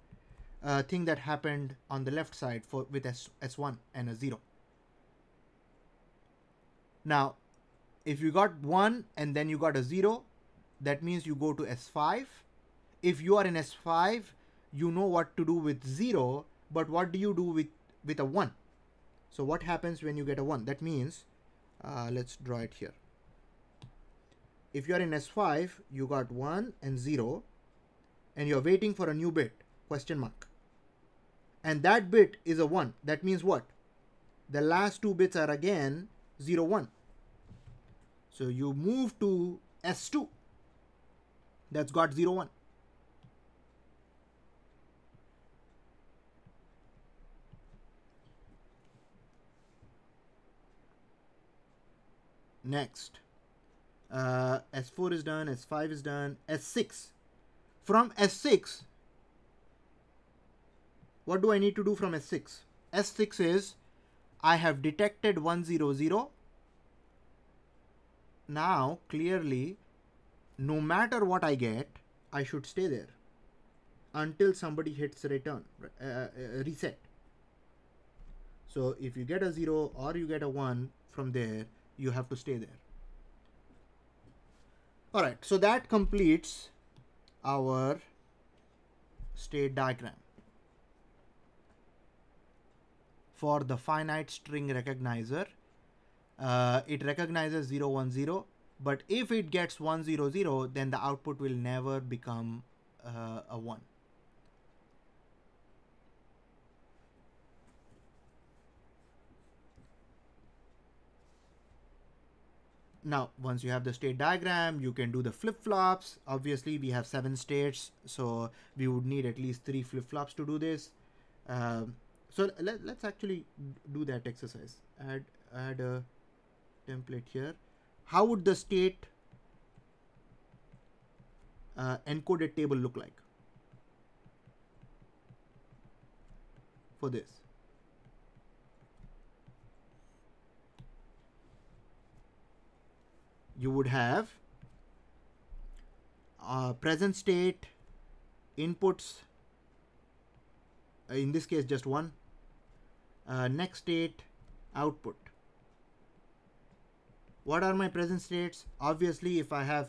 uh, thing that happened on the left side for with S, s1 and a 0 now if you got 1 and then you got a 0 that means you go to s5 if you are in s5 you know what to do with 0 but what do you do with with a 1 so what happens when you get a 1 that means uh, let's draw it here. If you are in s5 you got 1 and 0 and you're waiting for a new bit question mark. And that bit is a 1 that means what? The last two bits are again 0 1 so you move to S2 that's got 0 1. Next, uh, S4 is done, S5 is done, S6. From S6, what do I need to do from S6? S6 is I have detected 100 now clearly no matter what I get I should stay there until somebody hits return uh, uh, reset so if you get a 0 or you get a 1 from there you have to stay there all right so that completes our state diagram for the finite string recognizer uh, it recognizes 0, 1, 0. But if it gets 1, 0, 0, then the output will never become uh, a 1. Now, once you have the state diagram, you can do the flip-flops. Obviously, we have seven states, so we would need at least three flip-flops to do this. Um, so let, us actually do that exercise. Add, add a template here how would the state uh, encoded table look like for this you would have uh, present state inputs uh, in this case just one uh, next state output what are my present states? Obviously, if I have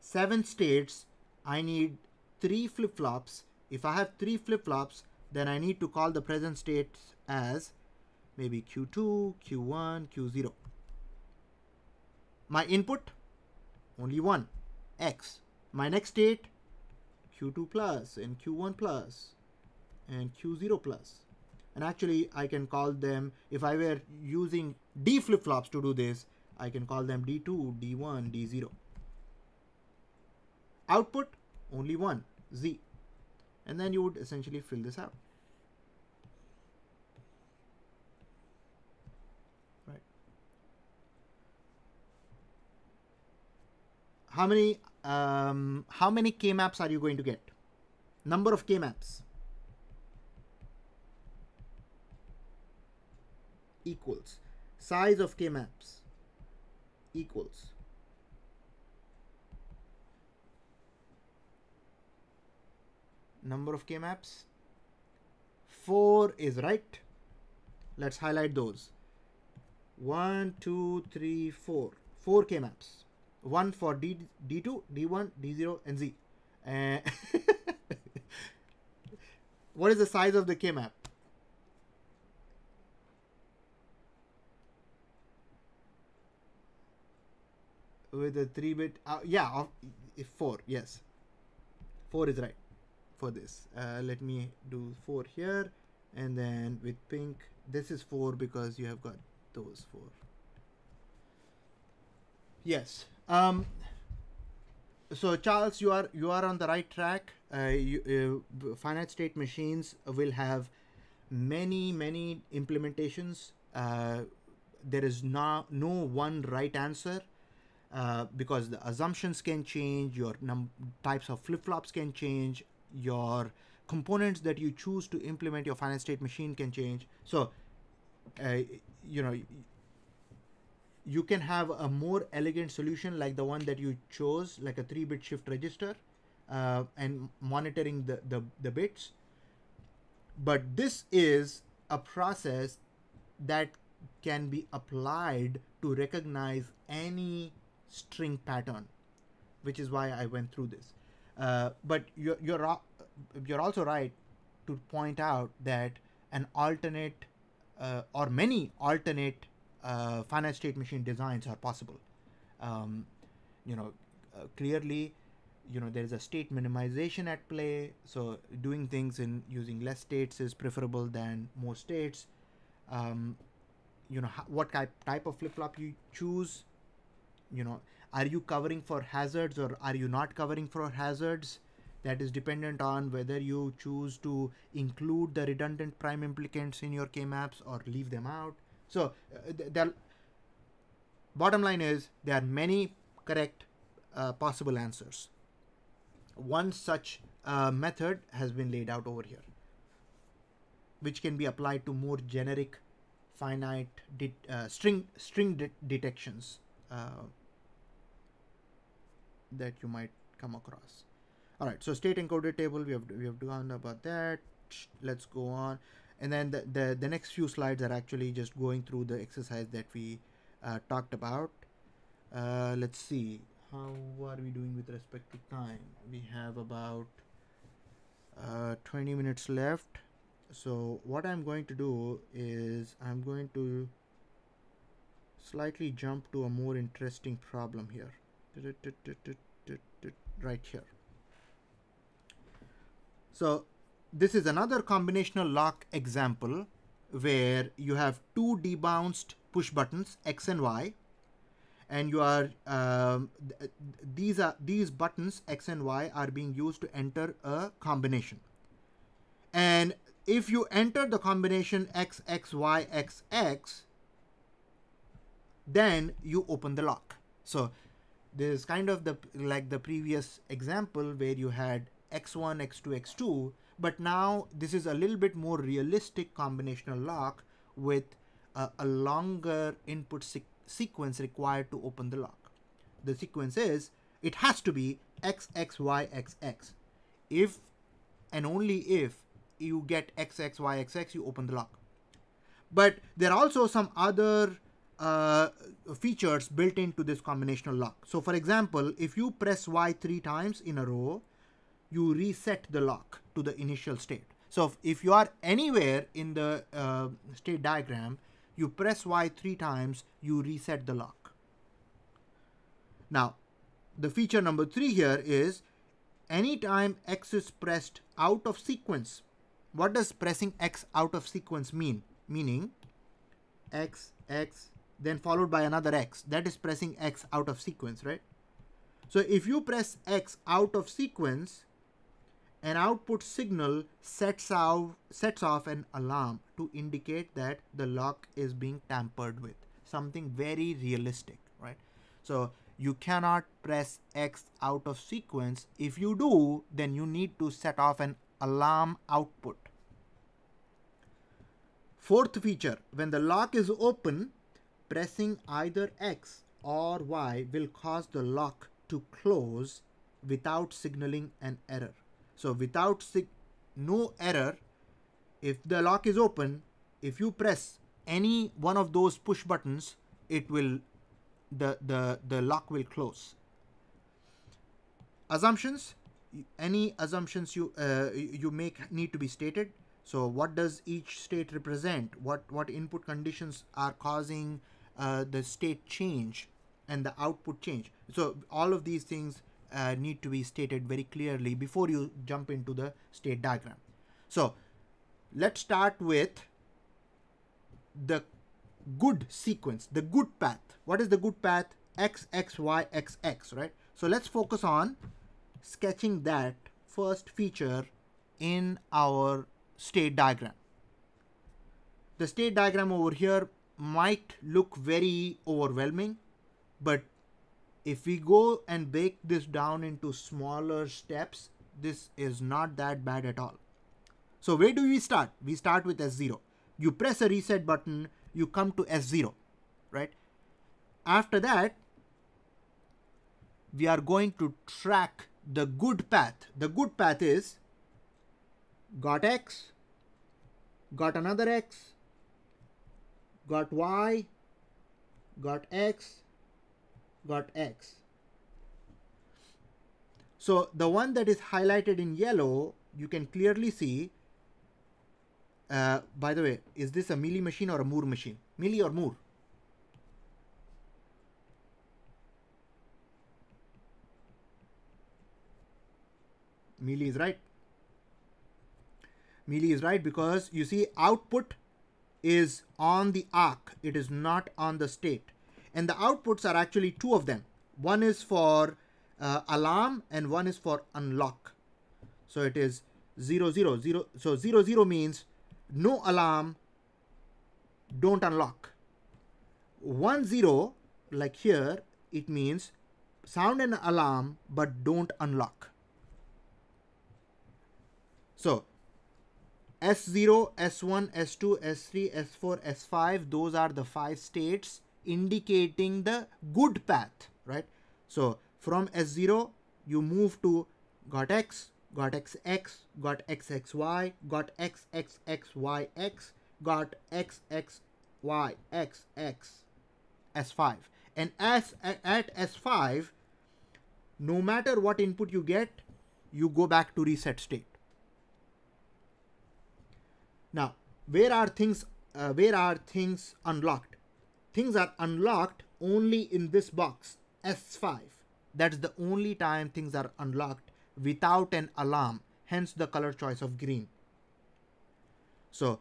seven states, I need three flip-flops. If I have three flip-flops, then I need to call the present states as maybe Q2, Q1, Q0. My input, only one, X. My next state, Q2 plus and Q1 plus and Q0 plus. And actually, I can call them, if I were using D flip-flops to do this, I can call them D2, D1, D0. Output, only one, Z. And then you would essentially fill this out. How many, um, how many K-maps are you going to get? Number of K-maps. equals. Size of k-maps equals. Number of k-maps 4 is right. Let's highlight those. 1 2 3 4 4 k-maps one for D, d2 d1 d0 and z. Uh, what is the size of the k-map with a 3 bit uh, yeah if 4 yes. 4 is right for this. Uh, let me do 4 here and then with pink this is 4 because you have got those 4 yes um so charles you are you are on the right track uh, you, uh, finite state machines will have many many implementations uh, there is no no one right answer uh, because the assumptions can change, your types of flip flops can change, your components that you choose to implement your finite state machine can change. So, uh, you know, you can have a more elegant solution like the one that you chose, like a three bit shift register uh, and monitoring the, the, the bits. But this is a process that can be applied to recognize any string pattern, which is why I went through this. Uh, but you're, you're, you're also right to point out that an alternate uh, or many alternate uh, finite state machine designs are possible. Um, you know, uh, clearly, you know, there is a state minimization at play. So doing things in using less states is preferable than more states. Um, you know, what type, type of flip flop you choose you know are you covering for hazards or are you not covering for hazards that is dependent on whether you choose to include the redundant prime implicants in your k-maps or leave them out so uh, the bottom line is there are many correct uh, possible answers. One such uh, method has been laid out over here which can be applied to more generic finite uh, string string de detections uh, that you might come across. All right so state encoded table we have we have done about that. Let's go on and then the, the, the next few slides are actually just going through the exercise that we uh, talked about. Uh, let's see. How are we doing with respect to time? We have about uh, 20 minutes left. So what I'm going to do is I'm going to slightly jump to a more interesting problem here. Right here. So this is another combinational lock example where you have two debounced push buttons X and Y and you are um, th these are these buttons X and Y are being used to enter a combination. And if you enter the combination X X Y X X then you open the lock. So this is kind of the like the previous example where you had x1 x2 x2 but now this is a little bit more realistic combinational lock with a, a longer input se sequence required to open the lock. The sequence is it has to be x x y x x. If and only if you get x x y x x you open the lock. But there are also some other uh, features built into this combinational lock. So for example, if you press Y three times in a row, you reset the lock to the initial state. So if you are anywhere in the uh, state diagram, you press Y three times, you reset the lock. Now, the feature number three here is anytime X is pressed out of sequence. What does pressing X out of sequence mean? Meaning X, X, then followed by another X. That is pressing X out of sequence, right? So if you press X out of sequence, an output signal sets out sets off an alarm to indicate that the lock is being tampered with. Something very realistic, right? So you cannot press X out of sequence. If you do, then you need to set off an alarm output. Fourth feature, when the lock is open, pressing either X or Y will cause the lock to close without signaling an error. So without no error, if the lock is open, if you press any one of those push buttons, it will the the the lock will close. Assumptions, any assumptions you uh, you make need to be stated. So what does each state represent? What what input conditions are causing uh, the state change and the output change? So all of these things uh, need to be stated very clearly before you jump into the state diagram. So let's start with the good sequence, the good path. What is the good path? X, X, Y, X, X, right? So let's focus on sketching that first feature in our state diagram. The state diagram over here might look very overwhelming, but if we go and break this down into smaller steps, this is not that bad at all. So where do we start? We start with S0. You press a reset button, you come to S0, right? After that, we are going to track the good path. The good path is got X, got another X, got Y, got X, got X. So the one that is highlighted in yellow, you can clearly see. Uh, by the way, is this a Mealy machine or a Moore machine? Mealy or Moore? Mealy is right. Mealy is right because you see output is on the arc. It is not on the state. And the outputs are actually two of them. One is for uh, alarm and one is for unlock. So it is 0, 0, 0. So 0, 0 means no alarm, don't unlock. 1, 0, like here, it means sound an alarm but don't unlock. So S0, S1, S2, S3, S4, S5, those are the five states indicating the good path, right? So from S0, you move to got X, got XX, got XXY, got XXXYX, got XXYXX, S5. And as at S5, no matter what input you get, you go back to reset state. Now, where are things uh, where are things unlocked? Things are unlocked only in this box S5. That's the only time things are unlocked without an alarm, hence the color choice of green. So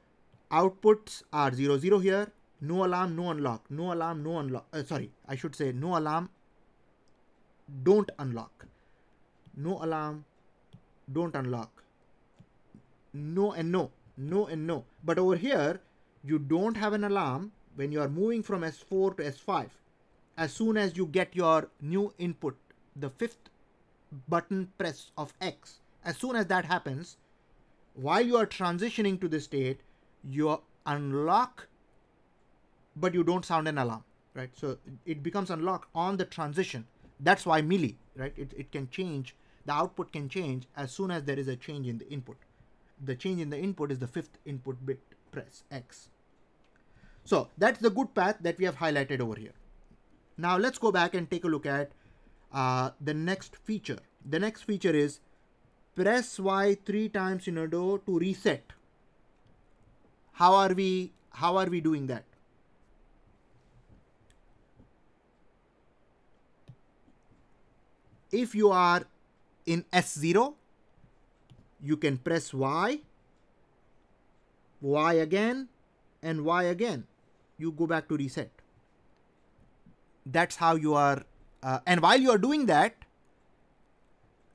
outputs are 0, 0 here, no alarm, no unlock, no alarm, no unlock. Uh, sorry, I should say no alarm, don't unlock. No alarm, don't unlock. No and no no and no. But over here, you don't have an alarm when you are moving from S4 to S5. As soon as you get your new input, the fifth button press of X, as soon as that happens, while you are transitioning to this state, you unlock, but you don't sound an alarm, right? So it becomes unlocked on the transition. That's why mealy, right? It, it can change, the output can change as soon as there is a change in the input the change in the input is the fifth input bit press X. So that's the good path that we have highlighted over here. Now let's go back and take a look at uh, the next feature. The next feature is press Y three times in a row to reset. How are we how are we doing that? If you are in S0, you can press Y, Y again, and Y again. You go back to reset. That's how you are. Uh, and while you are doing that,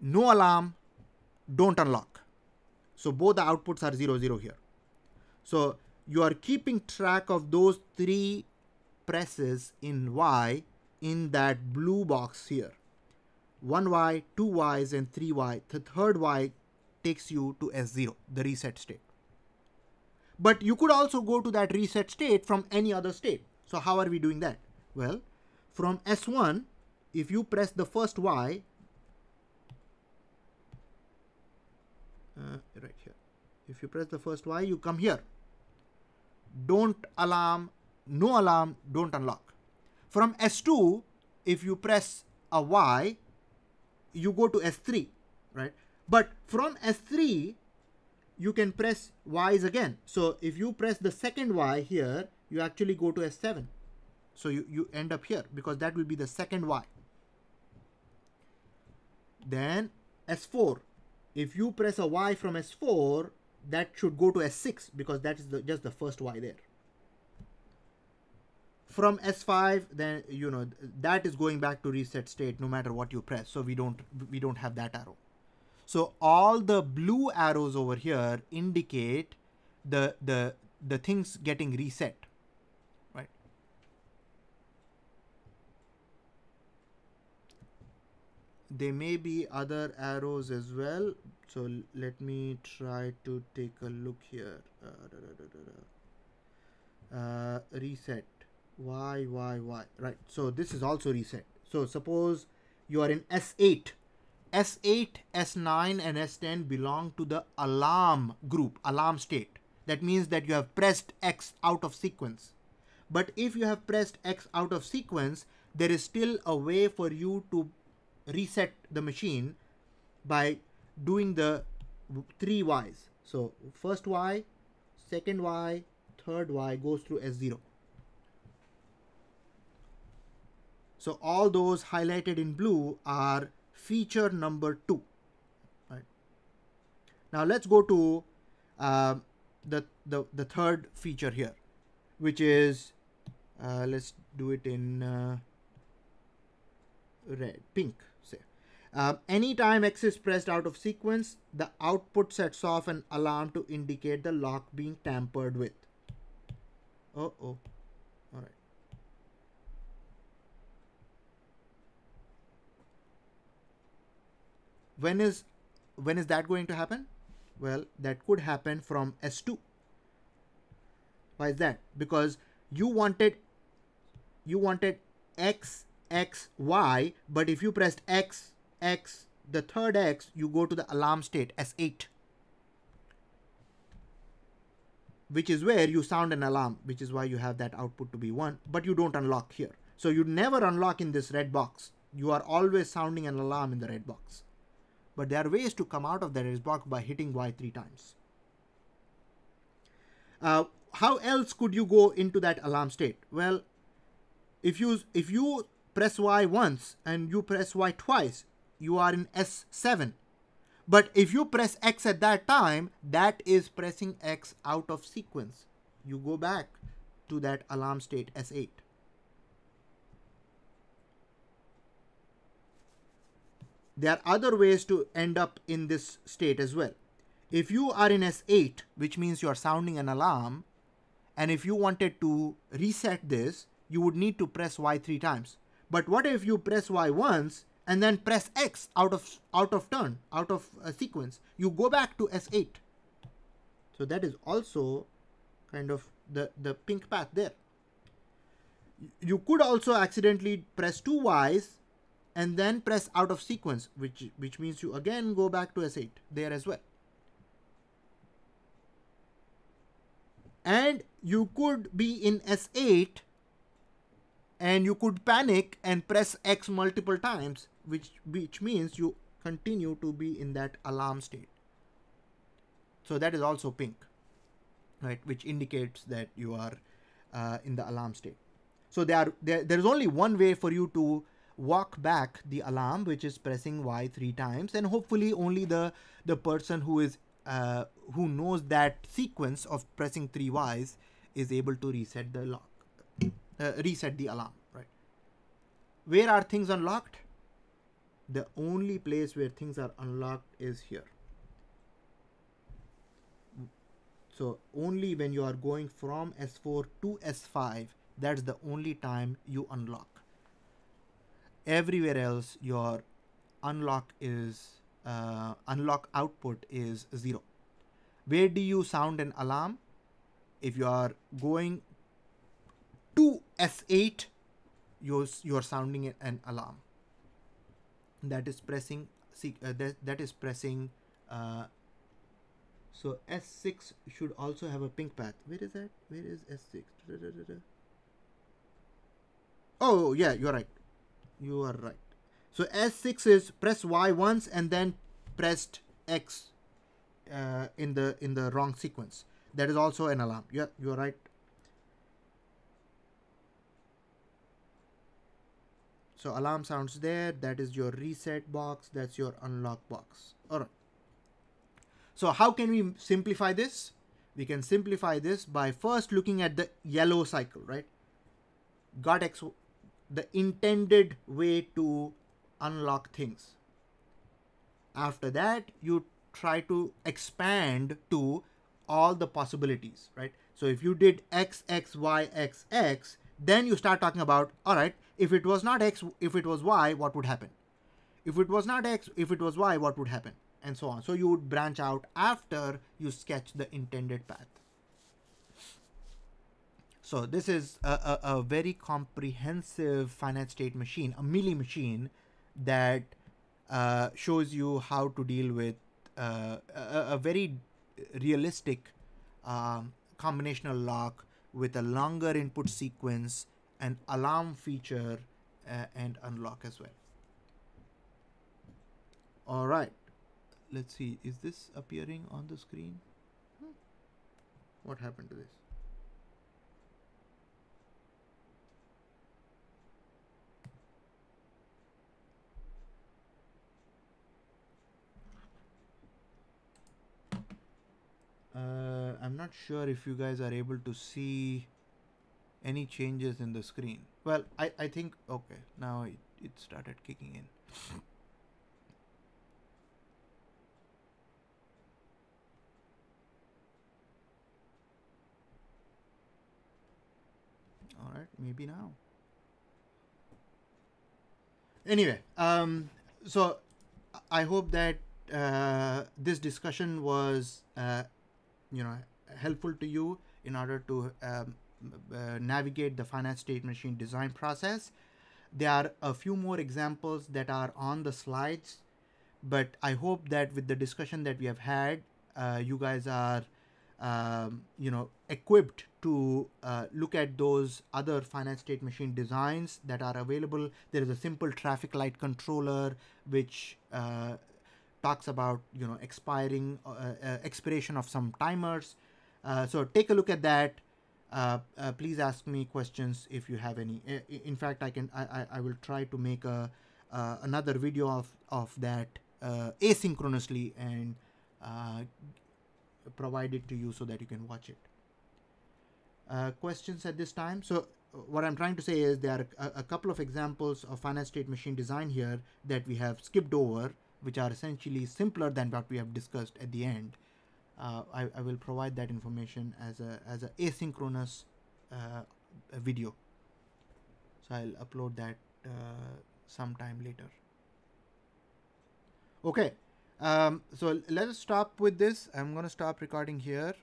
no alarm, don't unlock. So both the outputs are 0, 0 here. So you are keeping track of those three presses in Y in that blue box here. One Y, two Ys, and three Y. The third Y takes you to S0, the reset state. But you could also go to that reset state from any other state. So how are we doing that? Well, from S1, if you press the first Y, uh, right here, if you press the first Y, you come here. Don't alarm, no alarm, don't unlock. From S2, if you press a Y, you go to S3, right? But from S3, you can press Ys again. So if you press the second Y here, you actually go to S7. So you, you end up here because that will be the second Y. Then S4. If you press a Y from S4, that should go to S6 because that is the, just the first Y there. From S5, then you know that is going back to reset state no matter what you press. So we don't we don't have that arrow. So all the blue arrows over here indicate the the the things getting reset. Right. There may be other arrows as well. So let me try to take a look here. Uh, da, da, da, uh, reset. Why, why, why? Right. So this is also reset. So suppose you are in S8 S8, S9 and S10 belong to the alarm group, alarm state. That means that you have pressed X out of sequence. But if you have pressed X out of sequence, there is still a way for you to reset the machine by doing the three Ys. So first Y, second Y, third Y goes through S0. So all those highlighted in blue are feature number two. Right. Now let's go to uh, the, the, the third feature here, which is, uh, let's do it in uh, red, pink, say. Uh, anytime X is pressed out of sequence, the output sets off an alarm to indicate the lock being tampered with. Uh oh. All right. When is when is that going to happen? Well that could happen from s2 why is that? Because you wanted you wanted x x y but if you pressed x x the third x you go to the alarm state s8 which is where you sound an alarm which is why you have that output to be 1 but you don't unlock here. So you never unlock in this red box. You are always sounding an alarm in the red box but there are ways to come out of that block by hitting Y three times. Uh, how else could you go into that alarm state? Well, if you if you press Y once and you press Y twice, you are in S7. But if you press X at that time, that is pressing X out of sequence. You go back to that alarm state S8. There are other ways to end up in this state as well. If you are in S8, which means you are sounding an alarm, and if you wanted to reset this, you would need to press Y three times. But what if you press Y once and then press X out of out of turn, out of a sequence? You go back to S8. So that is also kind of the, the pink path there. You could also accidentally press two Ys and then press out of sequence, which, which means you again go back to S8 there as well. And you could be in S8 and you could panic and press X multiple times, which, which means you continue to be in that alarm state. So that is also pink, right, which indicates that you are uh, in the alarm state. So there, are, there, there is only one way for you to walk back the alarm which is pressing Y three times and hopefully only the the person who is uh, who knows that sequence of pressing three Ys is able to reset the lock uh, reset the alarm right? Where are things unlocked? The only place where things are unlocked is here. So only when you are going from S4 to S5 that's the only time you unlock everywhere else your unlock is uh, unlock output is zero where do you sound an alarm if you are going to S8, you're, you're sounding an alarm. That is pressing, uh, that, that is pressing, uh, so S6 should also have a pink path. Where is that? Where is S6? Da, da, da, oh, yeah, you're right. You are right. So S6 is press Y once and then pressed X uh, in the in the wrong sequence. That is also an alarm. Yeah, you're right. So alarm sounds there. That is your reset box. That's your unlock box. All right. So how can we simplify this? We can simplify this by first looking at the yellow cycle, right? Got X, the intended way to unlock things. After that, you try to expand to all the possibilities, right? So if you did X, X, Y, X, X, then you start talking about, all right, if it was not X, if it was Y, what would happen? If it was not X, if it was Y, what would happen? And so on. So you would branch out after you sketch the intended path. So this is a, a, a very comprehensive finite state machine, a Mealy machine that uh, shows you how to deal with uh, a, a, very realistic um, combinational lock with a longer input sequence, an alarm feature, uh, and unlock as well. All right, let's see. Is this appearing on the screen? Hmm. What happened to this? Uh, I'm not sure if you guys are able to see any changes in the screen. Well, I, I think, okay, now it, it started kicking in. All right, maybe now. Anyway, um, so I hope that uh, this discussion was uh, you know helpful to you in order to um, uh, navigate the finite state machine design process. There are a few more examples that are on the slides, but I hope that with the discussion that we have had, uh, you guys are um, you know equipped to uh, look at those other finite state machine designs that are available. There is a simple traffic light controller which uh, talks about you know expiring uh, uh, expiration of some timers. Uh, so take a look at that. please ask me questions if you have any. In fact, I can I, I, will try to make a another video of of that asynchronously and provide it to you so that you can watch it. Uh, questions at this time. So what I'm trying to say is there are a, a, couple of examples of finite state machine design here that we have skipped over which are essentially simpler than what we have discussed at the end. Uh, I, I, will provide that information as a as a asynchronous uh, a video. So I'll upload that uh, sometime later. Okay, um, so let us stop with this. I'm going to stop recording here.